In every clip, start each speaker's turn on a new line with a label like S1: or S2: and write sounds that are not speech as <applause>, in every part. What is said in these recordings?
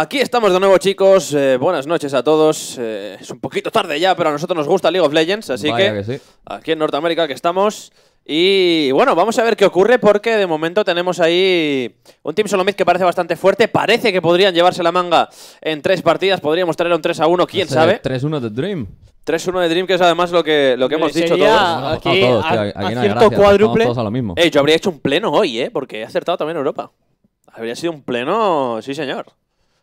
S1: Aquí estamos de nuevo, chicos. Eh, buenas noches a todos. Eh, es un poquito tarde ya, pero a nosotros nos gusta League of Legends, así
S2: Vaya
S1: que,
S2: que sí.
S1: aquí en Norteamérica que estamos. Y bueno, vamos a ver qué ocurre porque de momento tenemos ahí un Team Solomid que parece bastante fuerte. Parece que podrían llevarse la manga en tres partidas. Podríamos tener un 3 a 1, quién sabe.
S2: 3-1 de Dream.
S1: 3-1 de Dream, que es además lo que, lo que hemos dicho todos.
S3: Aquí,
S2: todos,
S3: a-
S2: tío, aquí no
S3: cuádruple.
S2: todos a lo mismo.
S1: Ey, yo habría hecho un pleno hoy, ¿eh? Porque he acertado también Europa. Habría sido un pleno, sí señor.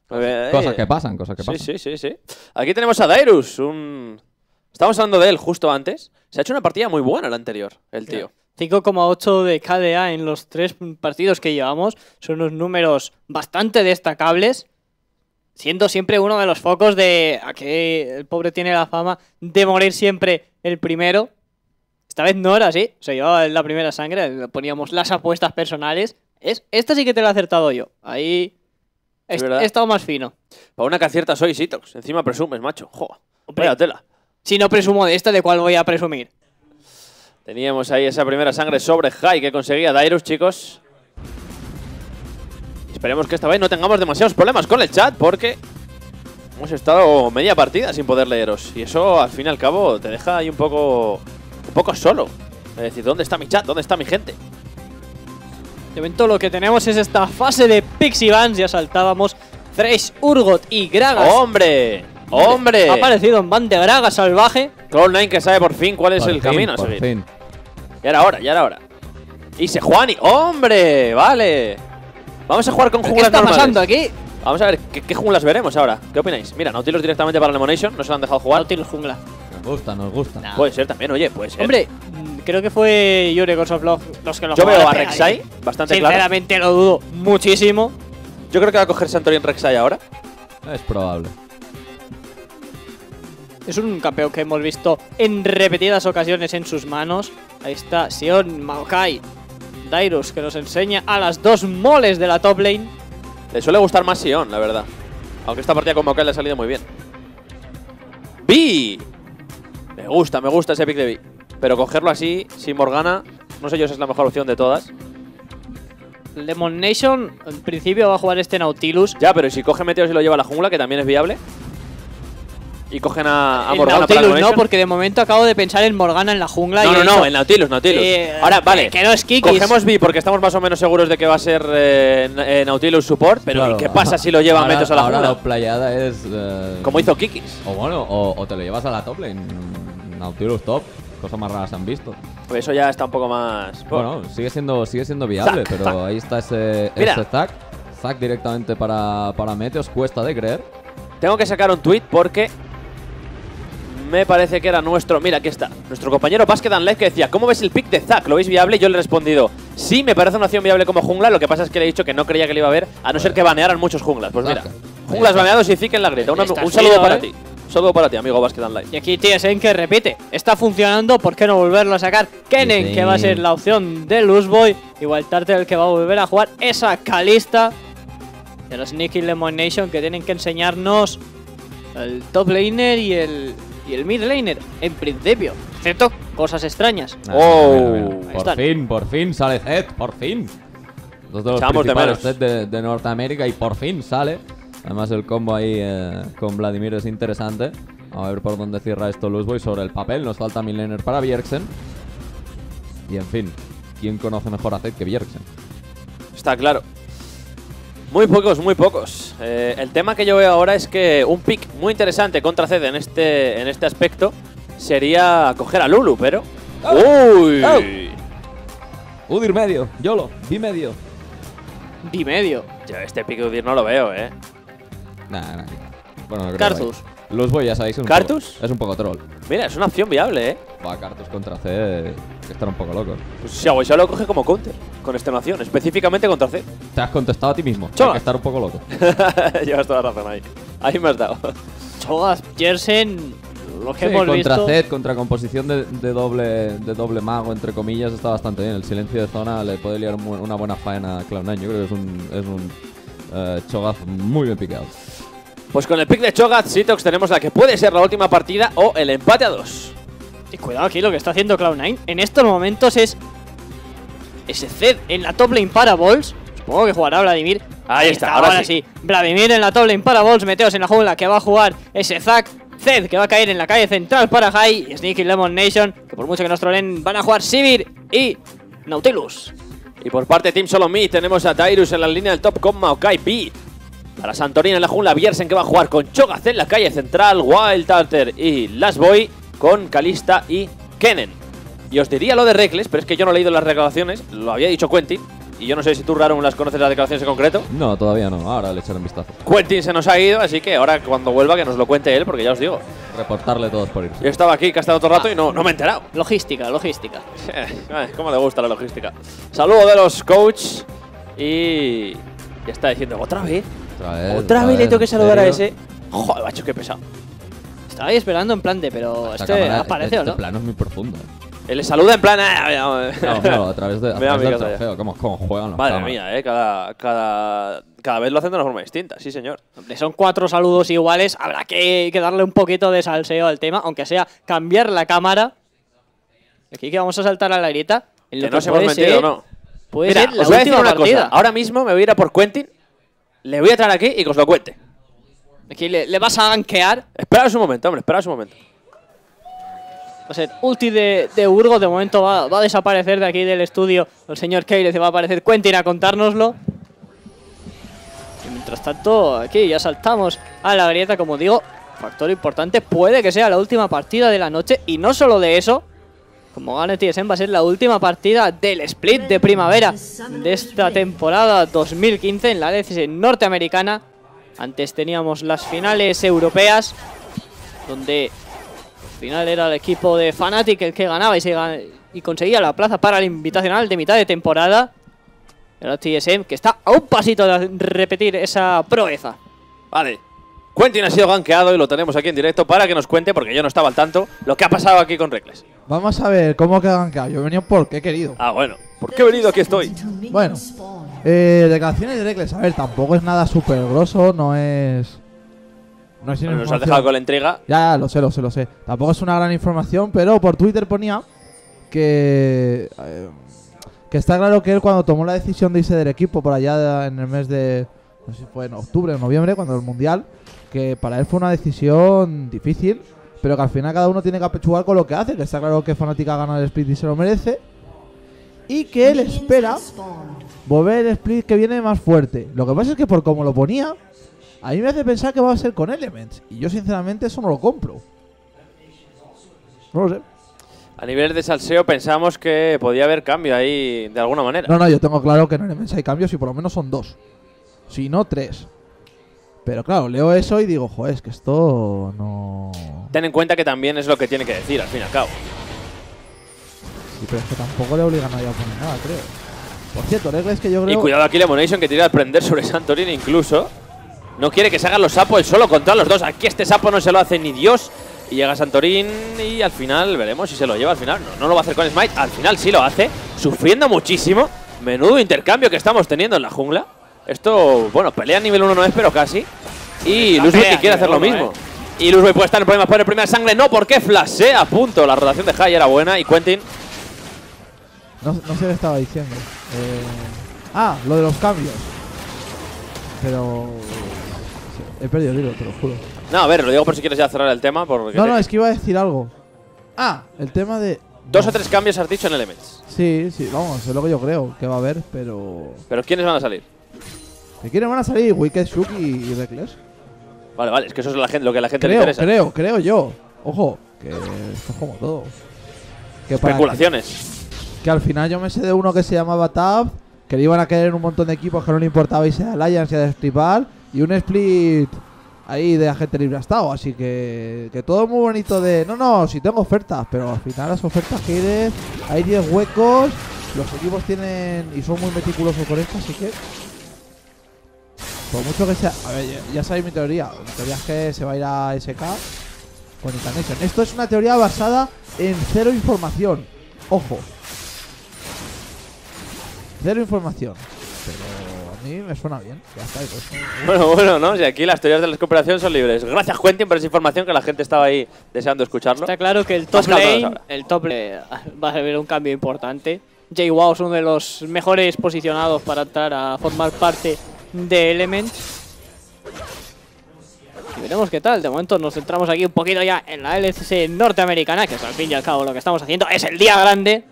S2: Cosas que pasan, cosas que
S1: Sí,
S2: pasan.
S1: sí, sí, sí. Aquí tenemos a Dairus, un... Estamos hablando de él justo antes. Se ha hecho una partida muy buena la anterior, el tío.
S3: 5,8 de KDA en los tres partidos que llevamos. Son unos números bastante destacables. Siendo siempre uno de los focos de a que el pobre tiene la fama de morir siempre el primero. Esta vez no era así. Se llevaba la primera sangre. Poníamos las apuestas personales. Es, esta sí que te la he acertado yo. Ahí he,
S1: Es verdad.
S3: he estado más fino.
S1: Para una que acierta soy Sitox. Encima presumes, macho. Jo,
S3: Hombre.
S1: vaya tela.
S3: Si no presumo de esta, ¿de cuál voy a presumir?
S1: Teníamos ahí esa primera sangre sobre High que conseguía Dairus, chicos. Esperemos que esta vez no tengamos demasiados problemas con el chat porque hemos estado media partida sin poder leeros. Y eso, al fin y al cabo, te deja ahí un poco, un poco solo. Es decir, ¿dónde está mi chat? ¿Dónde está mi gente?
S3: De momento lo que tenemos es esta fase de Pixie Vans. Ya saltábamos Thresh, Urgot y Gragas.
S1: ¡Hombre! ¡Hombre!
S3: Ha aparecido en van de Graga salvaje.
S1: Cloud9 que sabe por fin cuál es
S2: Por
S1: el
S2: fin,
S1: camino a
S2: por
S1: seguir.
S2: fin.
S1: Ya era hora, ya era hora. Y se Juani. ¡Hombre! Vale. Vamos a jugar con
S3: ¿Pero ¿Qué
S1: junglas
S3: está
S1: normales.
S3: pasando aquí?
S1: Vamos a ver ¿qué, qué junglas veremos ahora. ¿Qué opináis? Mira, Nautilus directamente para Lemonation. No se lo han dejado jugar.
S3: Nautilus jungla.
S2: Nos gusta, nos gusta.
S3: Nah.
S1: Puede ser también, oye, puede ser.
S3: Hombre, creo que fue Yuri Gods of Love los que lo
S1: Yo veo a Rek'Sai bastante claro.
S3: Sinceramente lo dudo muchísimo.
S1: Yo creo que va a coger Santorin Rek'Sai ahora.
S2: Es probable.
S3: Es un campeón que hemos visto en repetidas ocasiones en sus manos. Ahí está Sion, Maokai, Dairus, que nos enseña a las dos moles de la top lane.
S1: Le suele gustar más Sion, la verdad. Aunque esta partida con Maokai le ha salido muy bien. ¡Vi! Me gusta, me gusta ese pick de Vi. Pero cogerlo así, sin Morgana, no sé yo si es la mejor opción de todas.
S3: Lemon Nation, en principio va a jugar este Nautilus.
S1: Ya, pero ¿y si coge Meteos y lo lleva a la jungla, que también es viable. Y cogen a, a
S3: El
S1: Morgana para
S3: Nautilus no, porque de momento acabo de pensar en Morgana en la jungla.
S1: No,
S3: y
S1: no, no, el Nautilus, Nautilus.
S3: eh,
S1: Ahora, vale.
S3: Que no es Kikis.
S1: Cogemos B porque estamos más o menos seguros de que va a ser eh, eh, Nautilus support, pero
S2: Claro,
S1: ¿y qué pasa si lo lleva
S2: ahora-
S1: Meteos a la
S2: Ahora
S1: jungla?
S2: la playada es. eh,
S1: Como hizo Kikis.
S2: O bueno, o, o te lo llevas a la top lane. Nautilus top. Cosas más raras han visto.
S1: Pues eso ya está un poco más.
S2: Bueno, sigue siendo, sigue siendo viable,
S1: Zac,
S2: pero
S1: Zac.
S2: ahí está ese,
S1: Mira.
S2: ese Zac. Zac directamente para, para Meteos, cuesta de creer.
S1: Tengo que sacar un tweet porque me parece que era nuestro. Mira, aquí está. Nuestro compañero Basket and Life que decía: ¿Cómo ves el pick de Zack? ¿Lo veis viable? Yo le he respondido: Sí, me parece una opción viable como jungla. Lo que pasa es que le he dicho que no creía que le iba a ver, a no ser que banearan muchos junglas. Pues mira, junglas baneados y Zik en la grieta. Una- un saludo para
S3: ¿eh?
S1: ti. Saludo para ti, amigo Basket and Life.
S3: Y aquí TSN que repite, está funcionando, ¿por qué no volverlo a sacar? Kennen,
S2: Sí.
S3: que va a ser la opción de Luzboy. Igual Turtle que va a volver a jugar esa calista de los Sneaky Lemon Nation que tienen que enseñarnos el top laner y el, y el mid laner, en principio. Excepto cosas extrañas.
S2: Ah,
S1: Oh.
S2: mira, mira, Por
S3: están.
S2: fin, por fin sale Zed, por fin. Dos de los
S1: Echamos de
S2: principales. Zed de, de Norteamérica y por fin sale. Además el combo ahí eh, con Vladimir es interesante. A ver por dónde cierra esto Luzboy sobre el papel. Nos falta Millennium para Bjergsen. Y en fin, ¿quién conoce mejor a Zed que Bjergsen?
S1: Está claro. Muy pocos, muy pocos. Eh, el tema que yo veo ahora es que un pick muy interesante contra Zed en este, en este aspecto sería coger a Lulu, pero. ¡Uy!
S2: Oh. Udir medio, YOLO, vi medio.
S3: Di medio.
S1: Yo este pick de Udyr no lo veo, eh.
S2: Nah, nah. Bueno, no creo
S3: Cartus.
S2: que- Luzboy ya sabéis. es un
S1: ¿Cartus?
S2: poco- es un poco troll.
S1: Mira, es una opción viable, eh.
S2: Va, Cartus contra C, que estar un poco loco.
S1: Pues si Aguayo lo coge como counter, con extenuación, específicamente contra C.
S2: Te has contestado a ti mismo. Hay que estar un poco loco. <laughs>
S1: Llevas toda la razón ahí. Ahí me has dado.
S3: Chogas, Jersen, lo que
S2: Sí,
S3: hemos
S2: contra
S3: visto.
S2: Zed, contra composición de, de doble de doble mago, entre comillas, está bastante bien. El silencio de zona le puede liar una buena faena a Cloud9. Yo creo que es un, es un eh, Cho'Gath muy bien picado.
S1: Pues con el pick de Chogat, Sitox tenemos la que puede ser la última partida o el empate a dos.
S3: Y cuidado aquí lo que está haciendo Cloud9 en estos momentos es ese Zed en la top lane para Balls. Supongo que jugará Vladimir.
S1: Ahí está, ahora sí.
S3: Vladimir en la top lane para Bols, meteos en la jungla que va a jugar ese Zack. Zed que va a caer en la calle central para High. Y Sneaky Lemon Nation, que por mucho que nos trolen, van a jugar Sivir y Nautilus.
S1: Y por parte de Team Solo Me tenemos a Tyrus en la línea del top con Maokai B. Para Santorini en la jungla, Biersen que va a jugar con Cho'Gath en la calle central, Wild Tarter y Last Boy con Kalista y Kennen. Y os diría lo de Reckless, pero es que yo no he leído las declaraciones, lo había dicho Quentin. Y yo no sé si tú, Raron, las conoces las declaraciones en concreto.
S2: No, todavía no. Ahora le echaré un vistazo.
S1: Quentin se nos ha ido, así que ahora cuando vuelva que nos lo cuente él, porque ya os digo.
S2: Reportarle todos por irse.
S1: Yo estaba aquí gastando todo el rato y no, no me he enterado.
S3: Logística, logística.
S1: Ay, <laughs> ¿Cómo le gusta la logística? Saludo de los coach y ya está diciendo otra vez.
S2: Otra vez,
S1: Otra vez le tengo que
S2: ¿en
S1: saludar a ese. Joder, macho, qué pesado.
S3: Estaba ahí esperando en plan de, pero
S2: Esta
S3: este
S2: cámara-
S3: aparece o
S2: este
S3: no.
S2: plano es muy profundo.
S1: Él le saluda en plan. ah,
S2: No, a través, de, a <laughs> través del trofeo. ¿Cómo, cómo juegan los
S1: Madre
S2: cámaras?
S1: mía, eh. Cada, cada, cada vez lo hacen de una forma distinta, sí, señor.
S3: Hombre, Son cuatro saludos iguales. Habrá que, que darle un poquito de salseo al tema, aunque sea cambiar la cámara. Aquí que vamos a saltar a la grieta. En lo
S1: Que no se
S3: puede
S1: hemos mentido,
S3: ser-
S1: ¿no?
S3: Puede
S1: Mira,
S3: ser la
S1: os voy a decir
S3: última
S1: una
S3: partida.
S1: cosa. Ahora mismo me voy a ir a por Quentin. Le voy a traer aquí y que os lo cuente.
S3: Aquí le, le vas a gankear.
S1: Esperaos un momento, hombre, esperaos un momento.
S3: Va a ser ulti de, de Urgo. De momento va, a desaparecer de aquí del estudio el señor Keyleth. y Va a aparecer Quentin a contárnoslo. Y mientras tanto, aquí ya saltamos a la grieta, como digo. Factor importante, puede que sea la última partida de la noche. Y no solo de eso, como gane TSM va a ser la última partida del split de primavera de esta temporada 2015 en la LCS norteamericana. Antes teníamos las finales europeas, donde final era el equipo de Fnatic el que ganaba y, se gan- y conseguía la plaza para el invitacional de mitad de temporada. Era TSM que está a un pasito de repetir esa proeza.
S1: Vale. Quentin ha sido gankeado y lo tenemos aquí en directo para que nos cuente, porque yo no estaba al tanto, lo que ha pasado aquí con Reckless.
S4: Vamos a ver cómo que han quedado. Yo he venido porque he querido.
S1: Ah, bueno. ¿Por qué he venido? Aquí estoy.
S4: Bueno, eh, declaraciones de Reckless. A ver, tampoco es nada súper grosso, no es. No es
S1: Bueno, nos has dejado con la intriga.
S4: Ya, ya, lo sé, lo sé, lo sé. Tampoco es una gran información, pero por Twitter ponía que. eh, que está claro que él cuando tomó la decisión de irse del equipo por allá en el mes de. No sé si fue en octubre o noviembre, cuando el mundial. Que para él fue una decisión difícil, pero que al final cada uno tiene que apechugar con lo que hace. Que está claro que Fnatic ha ganado el split y se lo merece. Y que él espera volver el split que viene más fuerte. Lo que pasa es que por como lo ponía, a mí me hace pensar que va a ser con Elements. Y yo sinceramente eso no lo compro. No lo sé.
S1: A nivel de salseo pensamos que podía haber cambio ahí de alguna manera.
S4: No, no, yo tengo claro que en Elements hay cambios y por lo menos son dos. Si no, tres. Pero claro, leo eso y digo, joder, es que esto no...
S1: Ten en cuenta que también es lo que tiene que decir, al fin y al cabo.
S4: Sí, pero es que tampoco le obligan a nadie a poner nada, creo. Por cierto, regla es que yo creo...
S1: Y cuidado aquí Lemonation que tira al prender sobre Santorini incluso. No quiere que se hagan los sapos el solo contra los dos. Aquí este sapo no se lo hace ni Dios. Y llega Santorín y al final veremos si se lo lleva al final. No, no lo va a hacer con Smite. Al final sí lo hace. Sufriendo muchísimo. Menudo intercambio que estamos teniendo en la jungla. Esto, bueno, pelea a nivel 1 no es, pero casi. Y Luzboy que quiere hacer lo mismo. Y Luzboy puede estar en problemas por el primer sangre. No, porque flashea a punto. La rotación de Jai era buena. Y Quentin
S4: No, no sé qué estaba diciendo. Eh, Ah, lo de los cambios. Pero... He perdido el hilo, te lo juro.
S1: No, a ver, lo digo por si quieres ya cerrar el tema. Porque
S4: No,
S1: te-
S4: no, es que iba a decir algo. Ah, el tema de...
S1: Dos
S4: no.
S1: o tres cambios has dicho en Elements.
S4: Sí, sí, vamos, es lo que yo creo que va a haber, pero...
S1: Pero ¿quiénes van a salir?
S4: ¿De quiénes van a salir? Wicked, Shook y, y Reckless.
S1: Vale, vale, es que eso es la gente, lo que a la gente le
S4: Creo,
S1: interesa.
S4: creo, creo yo. Ojo, que esto es como todo. Que, para que,
S1: Especulaciones.
S4: que al final yo me sé de uno que se llamaba Tab, que le iban a querer un montón de equipos que no le importaba irse de Alliance y a Destripal, y un split ahí de agente libre ha estado. Así que, que todo muy bonito de... No, no, si tengo ofertas, pero al final las ofertas que eres, hay 10 huecos, los equipos tienen... y son muy meticulosos con esto, así que... Por mucho que sea... A ver, ya, ya sabéis mi teoría. Mi teoría es que se va a ir a SK con Incarnation. Esto es una teoría basada en cero información. Ojo. Cero información. Pero mí me suena bien. Ya está. pues.
S1: Bueno, bueno, ¿no? Si aquí las teorías de la cooperación son libres. Gracias, Quentin, por esa información que la gente estaba ahí deseando escucharlo.
S3: Está claro que el top lane, el top lane <laughs> va a haber un cambio importante. Jay Wow es uno de los mejores posicionados para entrar a formar parte de Element. Y veremos qué tal. De momento nos centramos aquí un poquito ya en la LCS norteamericana, que es al fin y al cabo lo que estamos haciendo. Es el día grande.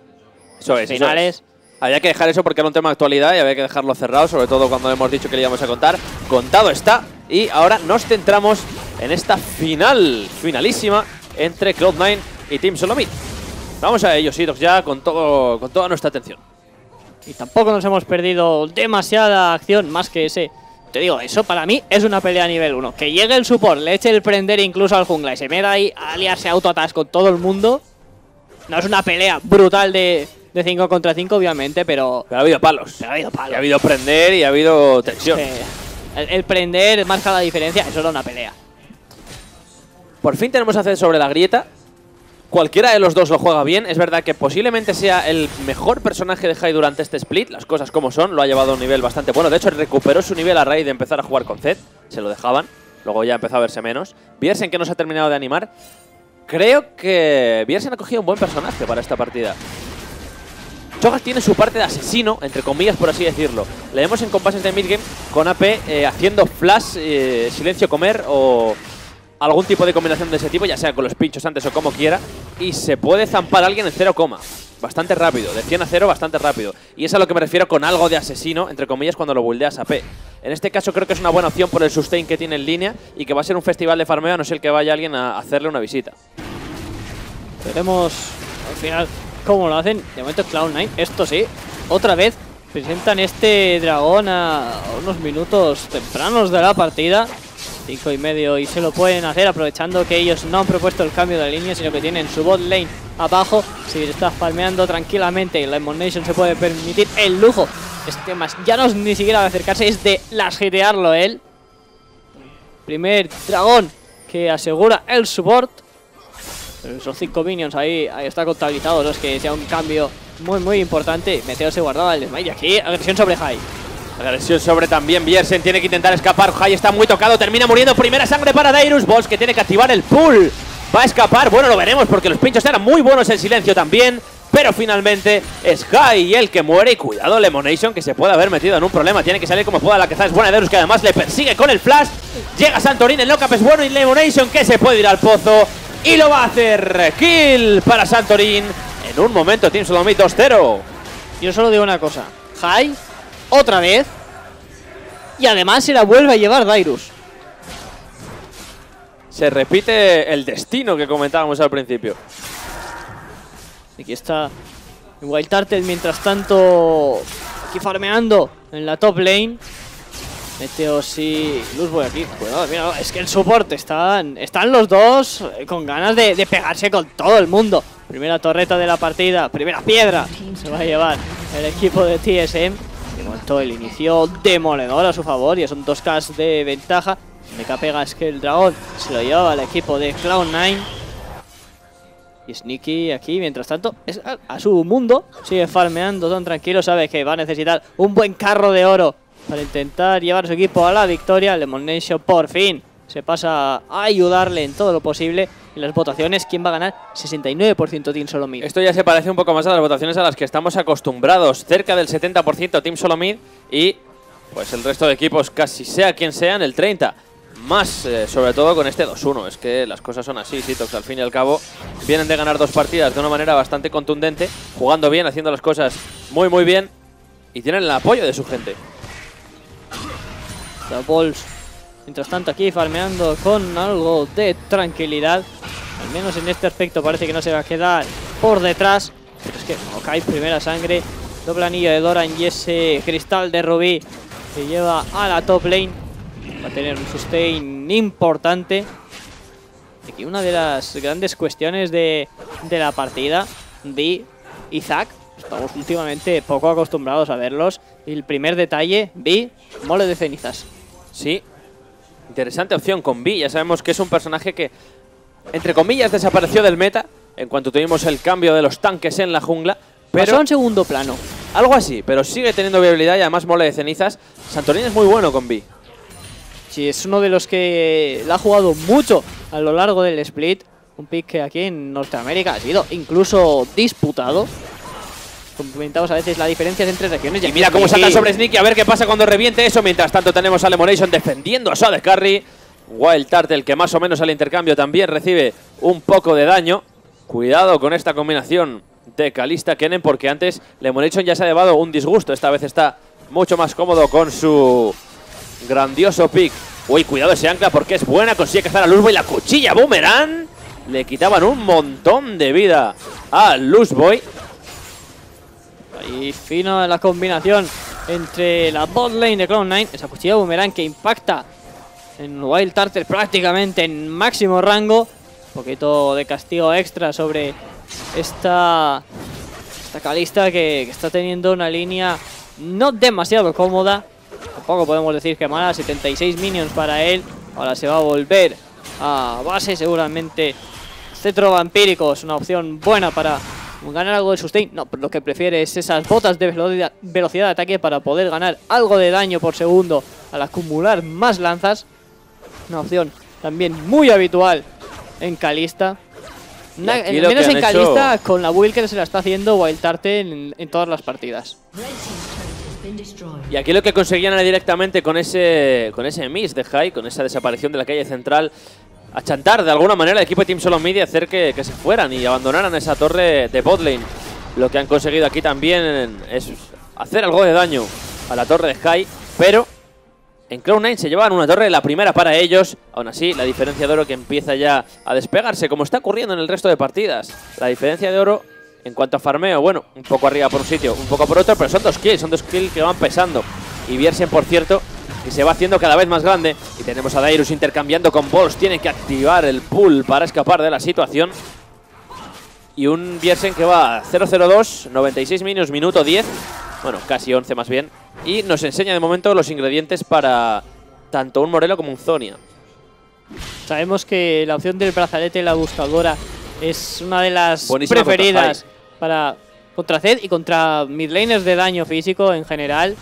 S1: Eso es, eso
S3: finales.
S1: es. Había que dejar eso porque era un tema de actualidad y había que dejarlo cerrado, sobre todo cuando hemos dicho que le íbamos a contar. Contado está. Y ahora nos centramos en esta final, finalísima, entre Cloud9 y Team Solomid. Vamos a ellos, Idox, ya con, todo, con toda nuestra atención.
S3: Y tampoco nos hemos perdido demasiada acción más que ese. Te digo, eso para mí es una pelea nivel 1. Que llegue el support, le eche el prender incluso al jungla y se meta ahí a liarse autoatas con todo el mundo. No es una pelea brutal de, de 5 contra 5, obviamente, pero.
S1: Pero ha habido palos.
S3: Pero ha habido
S1: Y
S3: palos.
S1: ha habido prender y ha habido tensión.
S3: Eh, el, el prender marca la diferencia, eso era una pelea.
S1: Por fin tenemos acceso sobre la grieta. Cualquiera de los dos lo juega bien. Es verdad que posiblemente sea el mejor personaje de High durante este split. Las cosas como son. Lo ha llevado a un nivel bastante bueno. De hecho, recuperó su nivel a raíz de empezar a jugar con Zed. Se lo dejaban. Luego ya empezó a verse menos. Biersen que no se ha terminado de animar. Creo que Biersen ha cogido un buen personaje para esta partida. Tiene su parte de asesino, entre comillas por así decirlo. Le vemos en compases de midgame con AP eh, haciendo flash, eh, silencio comer o algún tipo de combinación de ese tipo, ya sea con los pinchos antes o como quiera. Y se puede zampar a alguien en 0, bastante rápido, de 100 a 0 bastante rápido. Y es a lo que me refiero con algo de asesino, entre comillas, cuando lo buildeas AP. En este caso creo que es una buena opción por el sustain que tiene en línea y que va a ser un festival de farmeo a no ser que vaya alguien a hacerle una visita.
S3: Veremos al final cómo lo hacen. De momento Cloud9, esto sí, otra vez presentan este dragón a unos minutos tempranos de la partida. Cinco y medio y se lo pueden hacer aprovechando que ellos no han propuesto el cambio de línea, sino que tienen su bot lane abajo. Si está farmeando tranquilamente y Lemon Nation se puede permitir el lujo. Este más ya no es ni siquiera de acercarse, es de lasgitearlo él. Primer dragón que asegura el support. Esos 5 minions ahí, ahí está contabilizado, no es que sea un cambio muy muy importante. Meteo se guardaba el desmayo. Aquí agresión sobre High.
S1: Agresión sobre también Biersen, tiene que intentar escapar. Jai está muy tocado, termina muriendo. Primera sangre para Dairus. Boss que tiene que activar el pull. Va a escapar. Bueno, lo veremos porque los pinchos eran muy buenos. El silencio también. Pero finalmente es Jai el que muere. Y cuidado, Lemonation que se puede haber metido en un problema. Tiene que salir como pueda. La que es buena Dairus que además le persigue con el flash. Llega Santorin, el knock-up es bueno. Y Lemonation que se puede ir al pozo. Y lo va a hacer. Kill para Santorin. En un momento, Team Solomid 2-0.
S3: Yo solo digo una cosa. High, otra vez. Y además se la vuelve a llevar Dairus.
S1: Se repite el destino que comentábamos al principio.
S3: Aquí está Wild Turtle mientras tanto aquí farmeando en la top lane. Meteo sí, Luz voy aquí. Cuidado, mira, es que el soporte están, están los dos eh, con ganas de, pegarse con todo el mundo. Primera torreta de la partida, primera piedra se va a llevar el equipo de TSM. De momento el inicio demoledor a su favor y son 2K de ventaja. MK pega es que el dragón se lo lleva al equipo de Cloud9. Y Sneaky aquí, mientras tanto, es a, a su mundo. Sigue farmeando tan tranquilo. Sabe que va a necesitar un buen carro de oro para intentar llevar a su equipo a la victoria. Lemon Nation por fin se pasa a ayudarle en todo lo posible. En las votaciones, ¿quién va a ganar? 69% Team Solomid.
S1: Esto ya se parece un poco más a las votaciones a las que estamos acostumbrados. Cerca del 70% Team Solomid y pues el resto de equipos, casi sea quien sea, en el 30%. Más, eh, sobre todo con este 2-1. Es que las cosas son así, Sitox. Al fin y al cabo, vienen de ganar dos partidas de una manera bastante contundente, jugando bien, haciendo las cosas muy, muy bien. Y tienen el apoyo de su gente.
S3: The Balls, mientras tanto, aquí farmeando con algo de tranquilidad. Al menos en este aspecto parece que no se va a quedar por detrás. Pero es que Okai, primera sangre. Doble anillo de Doran y ese cristal de Rubí que lleva a la top lane. Va a tener un sustain importante. Aquí una de las grandes cuestiones de, de la partida. Vi y Zack. Estamos últimamente poco acostumbrados a verlos. Y el primer detalle, Vi, mole de cenizas.
S1: Sí, interesante opción con Vi. Ya sabemos que es un personaje que, entre comillas, desapareció del meta en cuanto tuvimos el cambio de los tanques en la jungla.
S3: Pasó
S1: Pero
S3: en segundo plano.
S1: algo así, pero sigue teniendo viabilidad y además mole de cenizas. Santorini es muy bueno con Vi.
S3: Sí, es uno de los que la ha jugado mucho a lo largo del split. Un pick que aquí en Norteamérica ha sido incluso disputado. Comentamos a veces la diferencia entre regiones.
S1: Y
S3: aquí
S1: mira cómo salta sobre Sneaky, a ver qué pasa cuando reviente eso. Mientras tanto tenemos a Lemonation defendiendo a Suave Carry. Wild Turtle, que más o menos al intercambio también recibe un poco de daño. Cuidado con esta combinación de Kalista Kennen, porque antes Lemonation ya se ha llevado un disgusto. Esta vez está mucho más cómodo con su grandioso pick. Uy, cuidado ese ancla porque es buena. Consigue cazar a Luzboy la cuchilla boomerang. Le quitaban un montón de vida a Luzboy.
S3: Ahí fino la combinación entre la bot lane de Cloud9, esa cuchilla boomerang que impacta en Wild Turtle prácticamente en máximo rango. Un poquito de castigo extra sobre esta, esta Calista que, que está teniendo una línea no demasiado cómoda. Tampoco podemos decir que mala, 76 minions para él. Ahora se va a volver a base seguramente. Cetro vampírico es una opción buena para ganar algo de sustain. No, pero lo que prefiere es esas botas de velocidad, velocidad de ataque para poder ganar algo de daño por segundo al acumular más lanzas. Una opción también muy habitual en Calista. Na-
S1: lo
S3: menos en Calista,
S1: hecho-
S3: con la build que se la está haciendo Wild Turtle en, en todas las partidas.
S1: Y aquí lo que conseguían era directamente con ese con ese miss de High, con esa desaparición de la calle central, achantar de alguna manera al equipo de Team Solo Media, hacer que, que se fueran y abandonaran esa torre de botlane. Lo que han conseguido aquí también es hacer algo de daño a la torre de High, pero en Cloud9 se llevaban una torre, la primera para ellos. Aún así, la diferencia de oro que empieza ya a despegarse, como está ocurriendo en el resto de partidas. La diferencia de oro en cuanto a farmeo, bueno, un poco arriba por un sitio, un poco por otro, pero son dos kills, son dos kills que van pesando. Y Biersen, por cierto, que se va haciendo cada vez más grande. Y tenemos a Dairus intercambiando con Balls. Tienen que activar el pull para escapar de la situación. Y un Biersen que va 0-0-2, 96 minutos, minuto 10. Bueno, casi 11 más bien. Y nos enseña de momento los ingredientes para tanto un Morelo como un Zonia.
S3: Sabemos que la opción del brazalete la buscadora es una de las
S1: Buenísima contra
S3: preferidas para contra Zed y contra midlaners de daño físico en general.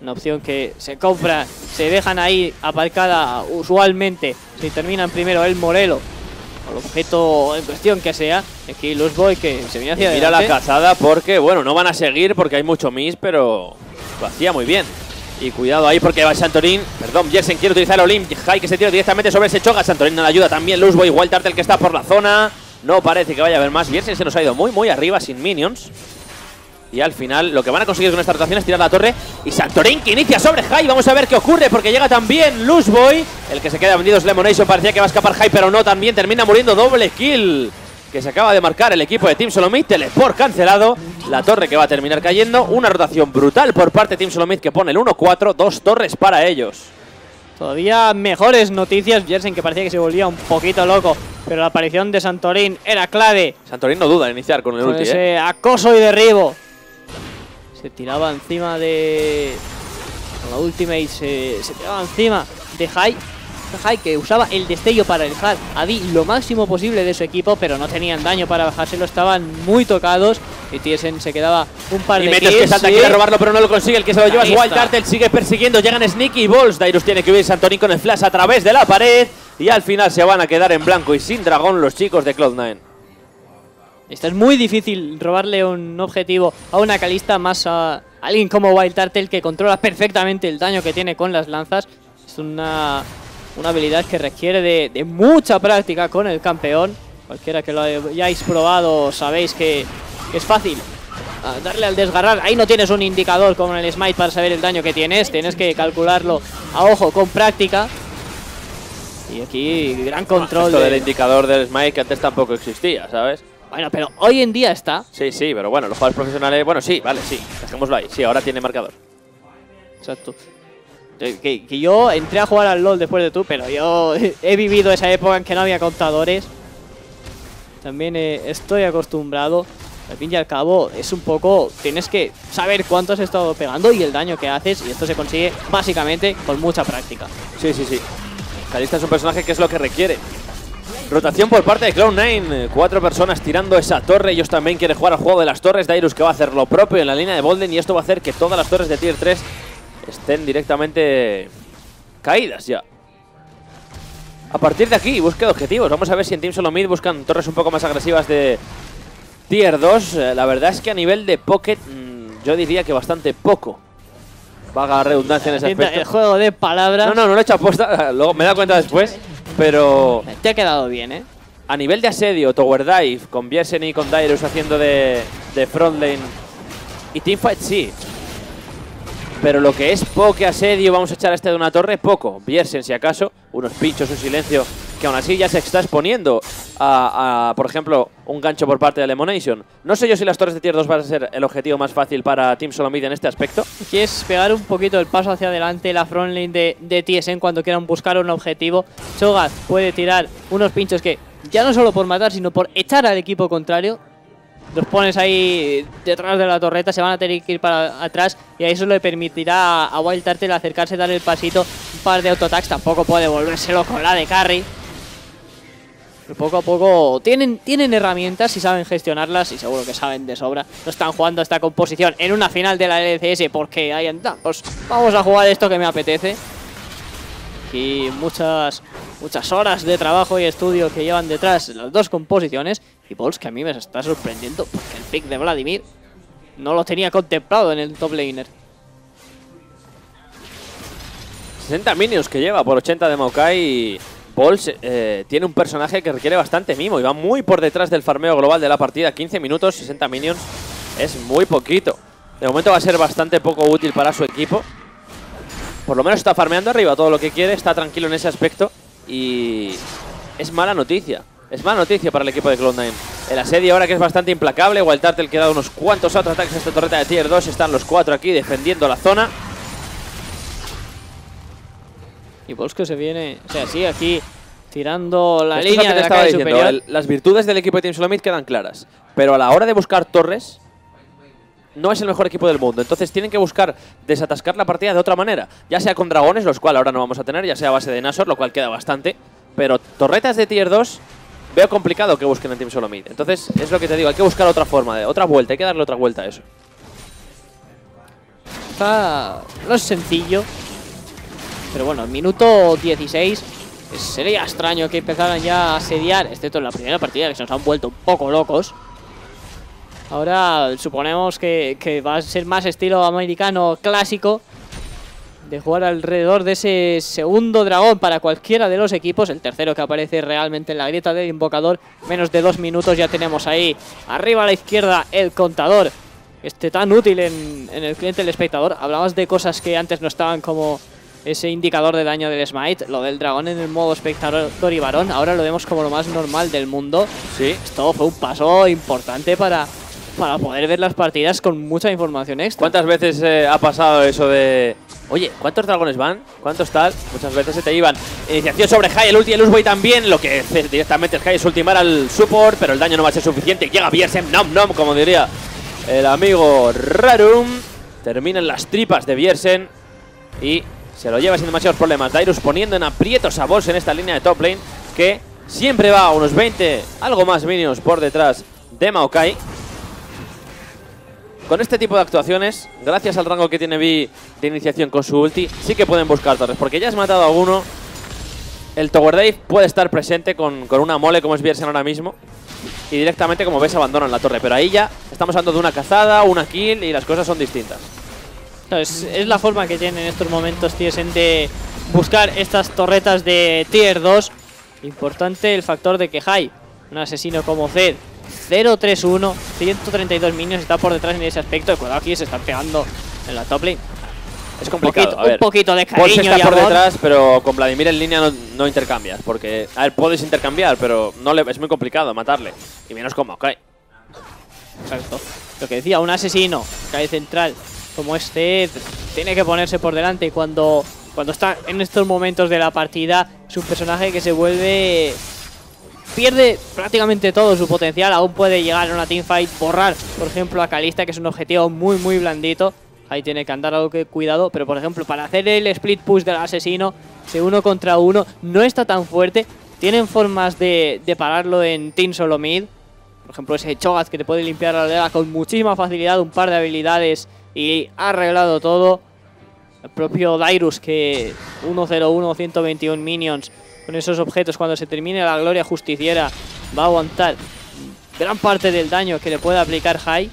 S3: Una opción que se compra, se dejan ahí aparcada usualmente si terminan primero el Morelo o el objeto en cuestión que sea. Aquí los Boy que se viene hacia
S1: Mira la cazada porque, bueno, no van a seguir porque hay mucho miss, pero lo hacía muy bien. Y cuidado ahí porque va Santorín. Perdón, Jensen quiere utilizar el Olim. High que se tira directamente sobre ese Choga. Santorín no le ayuda también. Luzboy, Wild Turtle que está por la zona. No parece que vaya a haber más. Jensen se nos ha ido muy, muy arriba sin minions. Y al final lo que van a conseguir con esta rotación es tirar la torre. Y Santorín que inicia sobre High. Vamos a ver qué ocurre porque llega también Luzboy. El que se queda vendido es Lemonation. Parecía que va a escapar High, pero no. También termina muriendo doble kill. Que se acaba de marcar el equipo de Team Solomid. Teleport cancelado. La torre que va a terminar cayendo. Una rotación brutal por parte de Team Solomid que pone el 1-4. Dos torres para ellos.
S3: Todavía mejores noticias. Jersen que parecía que se volvía un poquito loco. Pero la aparición de Santorín era clave.
S1: Santorín no duda en iniciar con el
S3: Con
S1: ulti, ¿eh?
S3: acoso y derribo. Se tiraba encima de. Con la ultimate se, se tiraba encima de High. High que usaba el destello para alejar a Vi lo máximo posible de su equipo, pero no tenían daño para bajárselo, estaban muy tocados. Y Tiesen se quedaba un par
S1: Y
S3: de
S1: Metes que
S3: kills,
S1: salta,
S3: sí.
S1: quiere robarlo, pero no lo consigue. El que se lo lleva es Wild. Turtle. Sigue persiguiendo. Llegan Sneaky y Balls. Dairus tiene que huir Santorín con el flash a través de la pared. Y al final se van a quedar en blanco y sin dragón los chicos de Cloud9.
S3: Esto es muy difícil robarle un objetivo a una calista más a alguien como Wild Turtle que controla perfectamente el daño que tiene con las lanzas. Es una, una habilidad que requiere de, de mucha práctica con el campeón. Cualquiera que lo hayáis probado sabéis que, es fácil. ah, darle al desgarrar, ahí no tienes un indicador como en el Smite para saber el daño que tienes, tienes que calcularlo a ojo con práctica. Y aquí gran control
S1: Esto
S3: de-
S1: del indicador del Smite que antes tampoco existía, ¿sabes?
S3: Bueno, pero hoy en día está.
S1: Sí, sí, pero bueno, los jugadores profesionales. Bueno, sí, vale, sí. Dejémoslo ahí. Sí, ahora tiene marcador.
S3: Exacto. Eh, Que, que yo entré a jugar al LOL después de tú, pero yo <laughs> he vivido esa época en que no había contadores. También eh, estoy acostumbrado. Al fin y al cabo, es un poco. Tienes que saber cuánto has estado pegando y el daño que haces, y esto se consigue básicamente con mucha práctica.
S1: Sí, sí, sí. Kalista es un personaje que es lo que requiere. Rotación por parte de Cloud9. eh, Cuatro personas tirando esa torre. Ellos también quieren jugar al juego de las torres. Dairus que va a hacer lo propio en la línea de Bolden. Y esto va a hacer que todas las torres de Tier 3 estén directamente caídas ya. A partir de aquí, de objetivos. Vamos a ver si en Team Solo Mid buscan torres un poco más agresivas de, Tier 2, eh, la verdad es que a nivel de Pocket, mm, yo diría que bastante poco. Vaga redundancia en ese aspecto.
S3: El juego de palabras
S1: No, no, no lo he hecho aposta, <laughs> luego me he dado cuenta después. Pero
S3: te ha quedado bien, ¿eh?
S1: a nivel de asedio, Tower Dive, con Bjersen y con Dyrus haciendo de, de front lane y teamfight, sí. Pero lo que es poke asedio, vamos a echar a este de una torre, poco. Bjersen, si acaso, unos pinchos, un silencio, que aún así ya se está exponiendo a, por ejemplo, un gancho por parte de Lemonation. No sé yo si las torres de tier 2 van a ser el objetivo más fácil para Team Solomid en este aspecto.
S3: Quieres pegar un poquito el paso hacia adelante la frontline de, de TSN cuando quieran buscar un objetivo. Cho'Gath puede tirar unos pinchos que ya no solo por matar, sino por echar al equipo contrario. Los pones ahí detrás de la torreta, se van a tener que ir para atrás y a eso le permitirá a Wild Turtle acercarse, dar el pasito, un par de autotacks, tampoco puede volvérselo con la de carry. Poco a poco tienen, tienen herramientas y saben gestionarlas y seguro que saben de sobra. No están jugando esta composición en una final de la LCS porque ahí anda, pues vamos a jugar esto que me apetece. Y muchas, muchas horas de trabajo y estudio que llevan detrás las dos composiciones. Y Bols que a mí me está sorprendiendo porque el pick de Vladimir no lo tenía contemplado en el top laner.
S1: 60 minions que lleva por 80 de Maokai Bols eh, tiene un personaje que requiere bastante mimo y va muy por detrás del farmeo global de la partida. 15 minutos, 60 minions es muy poquito. De momento va a ser bastante poco útil para su equipo. Por lo menos está farmeando arriba todo lo que quiere, está tranquilo en ese aspecto y es mala noticia. Es mala noticia para el equipo de Cloud9. El asedio ahora que es bastante implacable. Wild Turtle que da unos cuantos autoataques a esta torreta de tier 2. Están los cuatro aquí defendiendo la zona.
S3: Y que se viene, o sea, sigue aquí tirando la
S1: Esto
S3: línea de la calle
S1: diciendo,
S3: superior.
S1: el- las virtudes del equipo de Team Solomid quedan claras. Pero a la hora de buscar torres, no es el mejor equipo del mundo. Entonces tienen que buscar desatascar la partida de otra manera. Ya sea con dragones, los cuales ahora no vamos a tener, ya sea a base de Nashor, lo cual queda bastante. Pero torretas de tier 2 veo complicado que busquen en Team Solomid. Entonces es lo que te digo, hay que buscar otra forma, de, otra vuelta, hay que darle otra vuelta a eso.
S3: Está, no es sencillo. Pero bueno, en minuto 16 pues sería extraño que empezaran ya a asediar, excepto en la primera partida, que se nos han vuelto un poco locos. Ahora suponemos que, va a ser más estilo americano clásico. De jugar alrededor de ese segundo dragón para cualquiera de los equipos. El tercero que aparece realmente en la grieta del invocador. Menos de dos minutos ya tenemos ahí. Arriba a la izquierda el contador. Este tan útil en, el cliente del espectador. Hablamos de cosas que antes no estaban como ese indicador de daño del smite. Lo del dragón en el modo espectador y varón. Ahora lo vemos como lo más normal del mundo.
S1: Sí.
S3: Esto fue un paso importante para, para poder ver las partidas con mucha información extra.
S1: ¿Cuántas veces eh, ha pasado eso de... Oye, ¿cuántos dragones van? ¿Cuántos tal? Muchas veces se te iban. Iniciación sobre Jai, el ulti de Luzboy también. Lo que hace directamente el Jai es ultimar al support, pero el daño no va a ser suficiente. Llega Bjersen, nom nom, como diría el amigo Rarum. Terminan las tripas de Bjersen y se lo lleva sin demasiados problemas. Dyrus poniendo en aprietos a Boss en esta línea de top lane, que siempre va a unos 20, algo más minions por detrás de Maokai. Con este tipo de actuaciones, gracias al rango que tiene Vi de iniciación con su ulti, sí que pueden buscar torres. Porque ya has matado a uno, el Tower Dave puede estar presente con, con una mole como es Bjersen ahora mismo. Y directamente, como ves, abandonan la torre. Pero ahí ya estamos hablando de una cazada, una kill y las cosas son distintas.
S3: Es, es la forma que tienen en estos momentos TSN de buscar estas torretas de Tier 2. Importante el factor de que Hai, un asesino como Zed, 0-3-1, 132 minions, está por detrás en ese aspecto. Cuidado aquí se están pegando en la top lane.
S1: Es
S3: Un
S1: complicado.
S3: poquito,
S1: a ver.
S3: un poquito de
S1: Bols
S3: cariño
S1: está
S3: y
S1: por
S3: amor.
S1: detrás, pero con Vladimir en línea no, no intercambias. Porque, a ver, puedes intercambiar, pero no le, es muy complicado matarle. Y menos con Maokai.
S3: Exacto. Lo que decía, un asesino, cae central, como este, tiene que ponerse por delante. Cuando, cuando está en estos momentos de la partida, es un personaje que se vuelve. Pierde prácticamente todo su potencial. Aún puede llegar a una teamfight, borrar, por ejemplo, a Kalista, que es un objetivo muy, muy blandito. Ahí tiene que andar algo que cuidado. Pero, por ejemplo, para hacer el split push del asesino, de uno contra uno, no está tan fuerte. Tienen formas de, de pararlo en Team Solo Mid. Por ejemplo, ese Cho'Gath que te puede limpiar la aldea con muchísima facilidad, un par de habilidades y ha arreglado todo. El propio Dyrus que 101, 121 minions con esos objetos cuando se termine la gloria justiciera va a aguantar gran parte del daño que le puede aplicar High.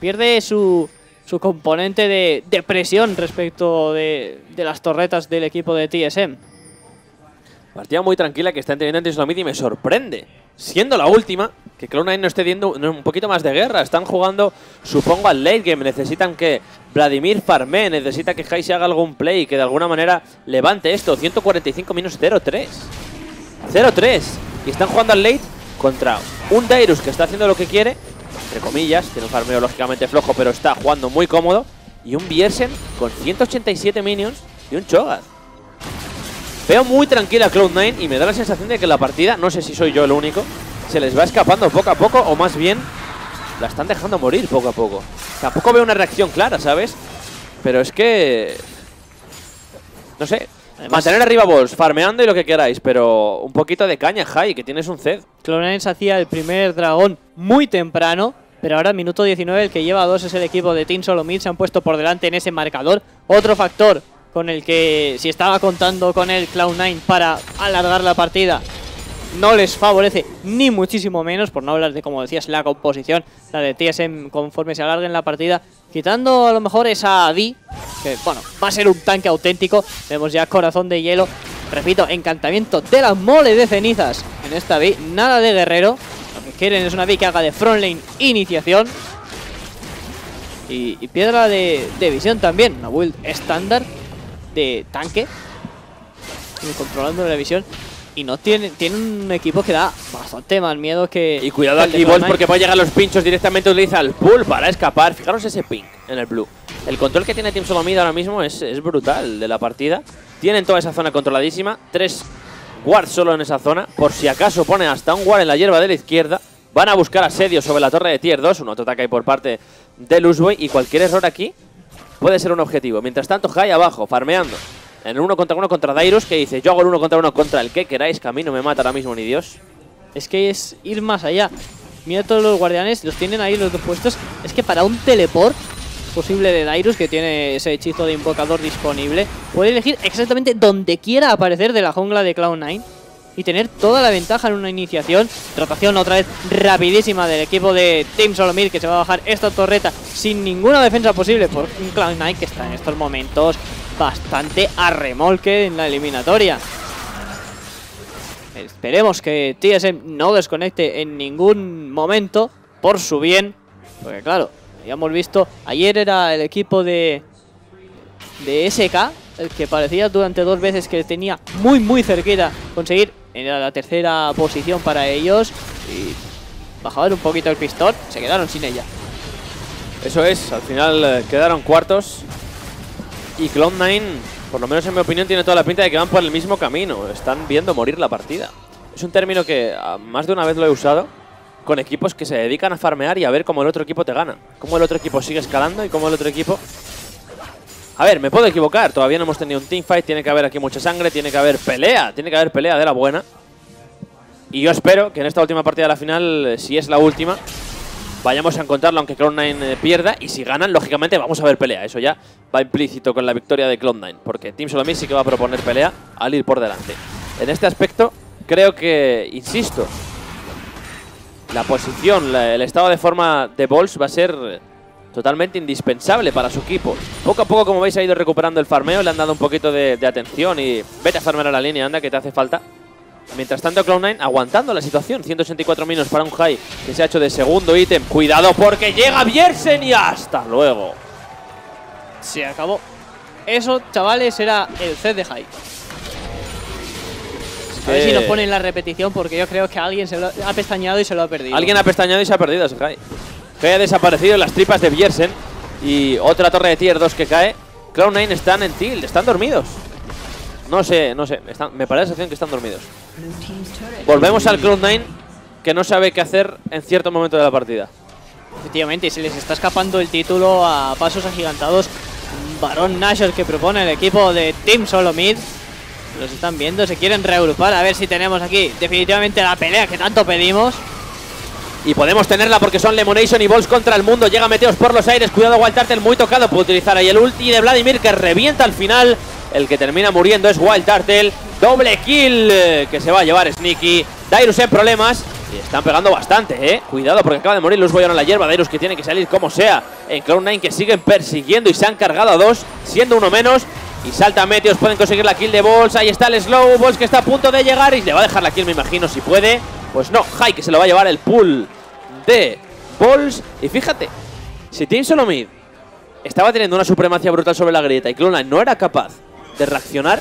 S3: Pierde su, su componente de, de presión respecto de, de las torretas del equipo de TSM.
S1: Partida muy tranquila que están teniendo ante Mid y me sorprende. Siendo la última, que Cloud9 no esté viendo un poquito más de guerra. Están jugando, supongo, al late game. Necesitan que Vladimir farme, necesita que Jai haga algún play, que de alguna manera levante esto. 145 minutos 0-3. 0-3. Y están jugando al late contra un Dairus que está haciendo lo que quiere, entre comillas, tiene un farmeo lógicamente flojo, pero está jugando muy cómodo. Y un Biersen con 187 minions y un Cho'Gath. Veo muy tranquila a Cloud9 y me da la sensación de que la partida, no sé si soy yo el único, se les va escapando poco a poco o más bien la están dejando morir poco a poco. Tampoco veo una reacción clara, ¿sabes? Pero es que... No sé. Mantener arriba Balls, farmeando y lo que queráis, pero un poquito de caña, Jai, que tienes un Zed.
S3: Cloud9 se hacía el primer dragón muy temprano, pero ahora minuto 19 el que lleva a dos es el equipo de Team Solomid, se han puesto por delante en ese marcador. Otro factor con el que si estaba contando con el Cloud9 para alargar la partida, no les favorece ni muchísimo menos, por no hablar de, como decías, la composición, la de TSM conforme se alargue en la partida, quitando a lo mejor esa D, que bueno, va a ser un tanque auténtico, vemos ya corazón de hielo, repito, encantamiento de la mole de cenizas en esta B, nada de guerrero, lo que quieren es una B que haga de front lane iniciación, y, piedra de visión también, una build estándar, de tanque. Controlando la visión. Y no tiene, tiene un equipo que da bastante más miedo que.
S1: Y cuidado Bolt,
S3: Cloud9.
S1: porque puede llegar los pinchos directamente. Utiliza el pull para escapar. Fijaros ese ping en el blue. El control que tiene Team Solomid ahora mismo es, es brutal de la partida. Tienen toda esa zona controladísima. Tres wards solo en esa zona. Por si acaso pone hasta un ward en la hierba de la izquierda. Van a buscar asedio sobre la torre de tier 2. Un autoataque ahí por parte de Luzboy. Y cualquier error aquí puede ser un objetivo. Mientras tanto, Jai abajo, farmeando. En uno contra uno contra Dairus, que dice, yo hago el uno contra uno contra el que queráis, que a mí no me mata ahora mismo ni Dios.
S3: Es que es ir más allá. Mira todos los guardianes, los tienen ahí los dos puestos. Es que para un teleport posible de Dairus, que tiene ese hechizo de invocador disponible, puede elegir exactamente donde quiera aparecer de la jungla de Cloud9 y tener toda la ventaja en una iniciación. Rotación otra vez rapidísima del equipo de Team Solomid, que se va a bajar esta torreta sin ninguna defensa posible por un Cloud9 que está en estos momentos bastante a remolque en la eliminatoria. Esperemos que TSM no desconecte en ningún momento por su bien. Porque claro, ya hemos visto, ayer era el equipo de, de SK el que parecía durante dos veces que tenía muy muy cerquita conseguir en la tercera posición para ellos. Y bajaban un poquito el pistón, se quedaron sin ella.
S1: Eso es, al final eh, quedaron cuartos. Y Cloud9, por lo menos en mi opinión, tiene toda la pinta de que van por el mismo camino. Están viendo morir la partida. Es un término que ah, más de una vez lo he usado con equipos que se dedican a farmear y a ver cómo el otro equipo te gana. Cómo el otro equipo sigue escalando y cómo el otro equipo... A ver, me puedo equivocar. Todavía no hemos tenido un teamfight. Tiene que haber aquí mucha sangre. Tiene que haber pelea. Tiene que haber pelea de la buena. Y yo espero que en esta última partida de la final, eh, si es la última, vayamos a encontrarlo aunque Cloud9 eh, pierda. Y si ganan, lógicamente vamos a ver pelea. Eso ya va implícito con la victoria de Cloud9. Porque Team Solomid sí que va a proponer pelea al ir por delante. En este aspecto, creo que, insisto, la posición, el estado de forma de Balls va a ser totalmente indispensable para su equipo. Poco a poco, como veis, ha ido recuperando el farmeo, le han dado un poquito de, de atención y vete a farmear a la línea, anda, que te hace falta. Mientras tanto, Cloud9 aguantando la situación. 184 minutos para un high que se ha hecho de segundo ítem. Cuidado porque llega Bjersen y hasta luego.
S3: Se acabó. Eso, chavales, era el set de High. A ver si nos ponen la repetición porque yo creo que alguien se lo ha pestañeado y se lo ha perdido.
S1: Alguien ha pestañado y se ha perdido ese high. High ha desaparecido en las tripas de Bjersen. Y otra torre de tier 2 que cae. Cloud9 están en tilt, están dormidos. No sé, no sé. están- me parece la sensación que están dormidos. Volvemos al Cloud9 que no sabe qué hacer en cierto momento de la partida.
S3: Efectivamente, se les está escapando el título a pasos agigantados. Un varón Nashor que propone el equipo de Team Solomid. Los están viendo, se quieren reagrupar. A ver si tenemos aquí definitivamente la pelea que tanto pedimos.
S1: Y podemos tenerla porque son Lemonation y Balls contra el mundo. Llega Meteos por los aires. Cuidado, Wild Turtle muy tocado. Puede utilizar ahí el ulti de Vladimir que revienta al final. El que termina muriendo es Wild Turtle. Doble kill eh, que se va a llevar Sneaky. Dairus en problemas. Y están pegando bastante, ¿eh? Cuidado porque acaba de morir Luz Boy en la hierba. Dairos que tiene que salir como sea. En Cloud9 que siguen persiguiendo y se han cargado a dos, siendo uno menos. Y salta Meteos, pueden conseguir la kill de Balls. Ahí está el Slow, Balls que está a punto de llegar y le va a dejar la kill, me imagino, si puede. Pues no, High que se lo va a llevar el pull de Balls. Y fíjate, si Team Solomid estaba teniendo una supremacia brutal sobre la grieta y Cloud9 no era capaz de reaccionar,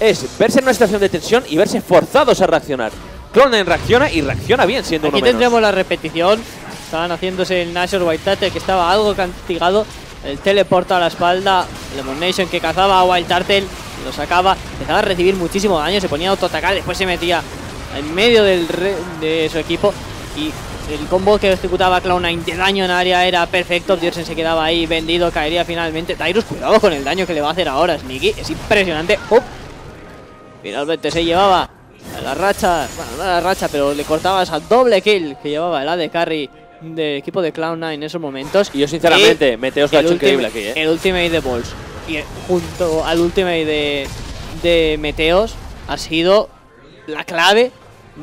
S1: es verse en una situación de tensión y verse forzados a reaccionar. Cloud9 reacciona y reacciona bien siendo
S3: Aquí
S1: uno menos.
S3: tendremos la repetición. Estaban haciéndose el Nashor White que estaba algo castigado. El teleporta a la espalda. Lemon Nation que cazaba a Wild Turtle. Lo sacaba. Empezaba a recibir muchísimo daño. Se ponía a autoatacar. Después se metía en medio del re- de su equipo. Y el combo que ejecutaba Cloud9 de daño en área era perfecto. Bjersen se quedaba ahí vendido. Caería finalmente. Tyrus, cuidado con el daño que le va a hacer ahora Sneaky. Es impresionante. Finalmente se llevaba a la racha, bueno, no a la racha, pero le cortaba esa doble kill que llevaba el AD Carry del equipo de Cloud9 en esos momentos.
S1: Y yo, sinceramente, Meteos lo ha hecho increíble aquí, ¿eh?
S3: El ultimate de Balls y junto al ultimate de, de Meteos ha sido la clave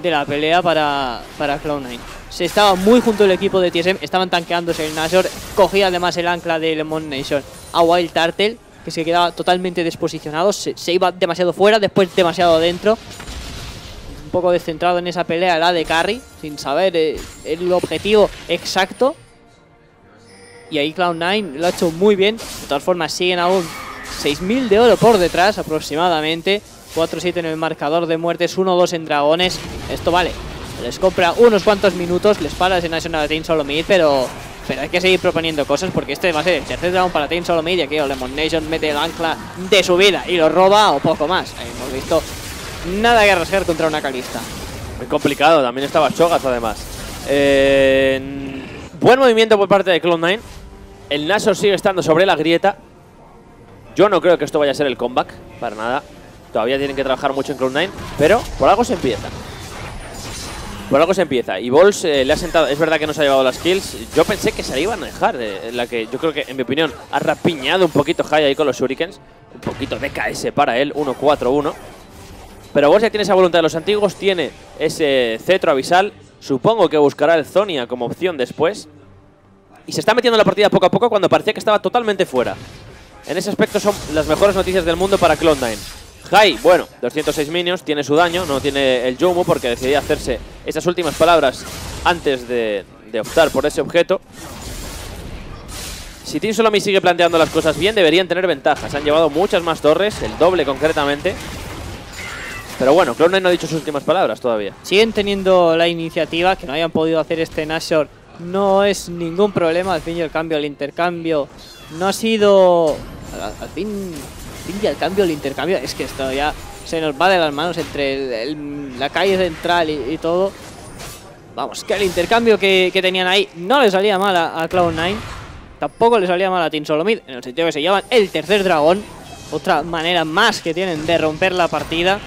S3: de la pelea para, para Cloud9. Se estaba muy junto el equipo de TSM, estaban tanqueándose el Nashor, cogía además el ancla de Lemon Nation a Wild Turtle, que se quedaba totalmente desposicionado, se, iba demasiado fuera, después demasiado dentro. Un poco descentrado en esa pelea el AD Carry, sin saber eh, el objetivo exacto. Y ahí Cloud9 lo ha hecho muy bien. De todas formas, siguen aún 6.000 de oro por detrás aproximadamente. 4-7 en el marcador de muertes, 1-2 en dragones. Esto vale. Les compra unos cuantos minutos, les para ese National Team solo mid, pero, pero hay que seguir proponiendo cosas porque este va a ser el tercer dragón para Team solo mid. Y aquí Lemon Nation mete el ancla de su vida y lo roba o poco más. Hemos visto nada que rascar contra una calista.
S1: Muy complicado, también estaba Chogas además. Eh, buen movimiento por parte de Cloud9. El Nashor sigue estando sobre la grieta. Yo no creo que esto vaya a ser el comeback, para nada. Todavía tienen que trabajar mucho en Cloud9, pero por algo se empieza. Por algo se empieza. Y Bols eh, le ha sentado. Es verdad que no se ha llevado las kills. Yo pensé que se le iban a dejar. eh, la que yo creo que, en mi opinión, ha rapiñado un poquito High ahí con los Shurikens. Un poquito de KS para él. 1-4-1. Pero Bols ya tiene esa voluntad de los antiguos. Tiene ese cetro abisal. Supongo que buscará el Zonia como opción después. Y se está metiendo en la partida poco a poco cuando parecía que estaba totalmente fuera. En ese aspecto son las mejores noticias del mundo para Cloud9. Hai, bueno, 206 minions, tiene su daño, no tiene el Yomu porque decidía hacerse esas últimas palabras antes de, optar por ese objeto. Si Team Solomi sigue planteando las cosas bien, deberían tener ventajas. Han llevado muchas más torres, el doble concretamente. Pero bueno, Cloud9 no ha dicho sus últimas palabras todavía.
S3: Siguen teniendo la iniciativa, que no hayan podido hacer este Nashor no es ningún problema, al fin y al cambio el intercambio no ha sido... Al fin, y al cambio el intercambio, es que esto ya se nos va de las manos entre el- el- la calle central y, todo. Vamos, que el intercambio que, que tenían ahí no le salía mal a, a Cloud9, tampoco le salía mal a Team Solomid, en el sentido que se llevan el tercer dragón, otra manera más que tienen de romper la partida.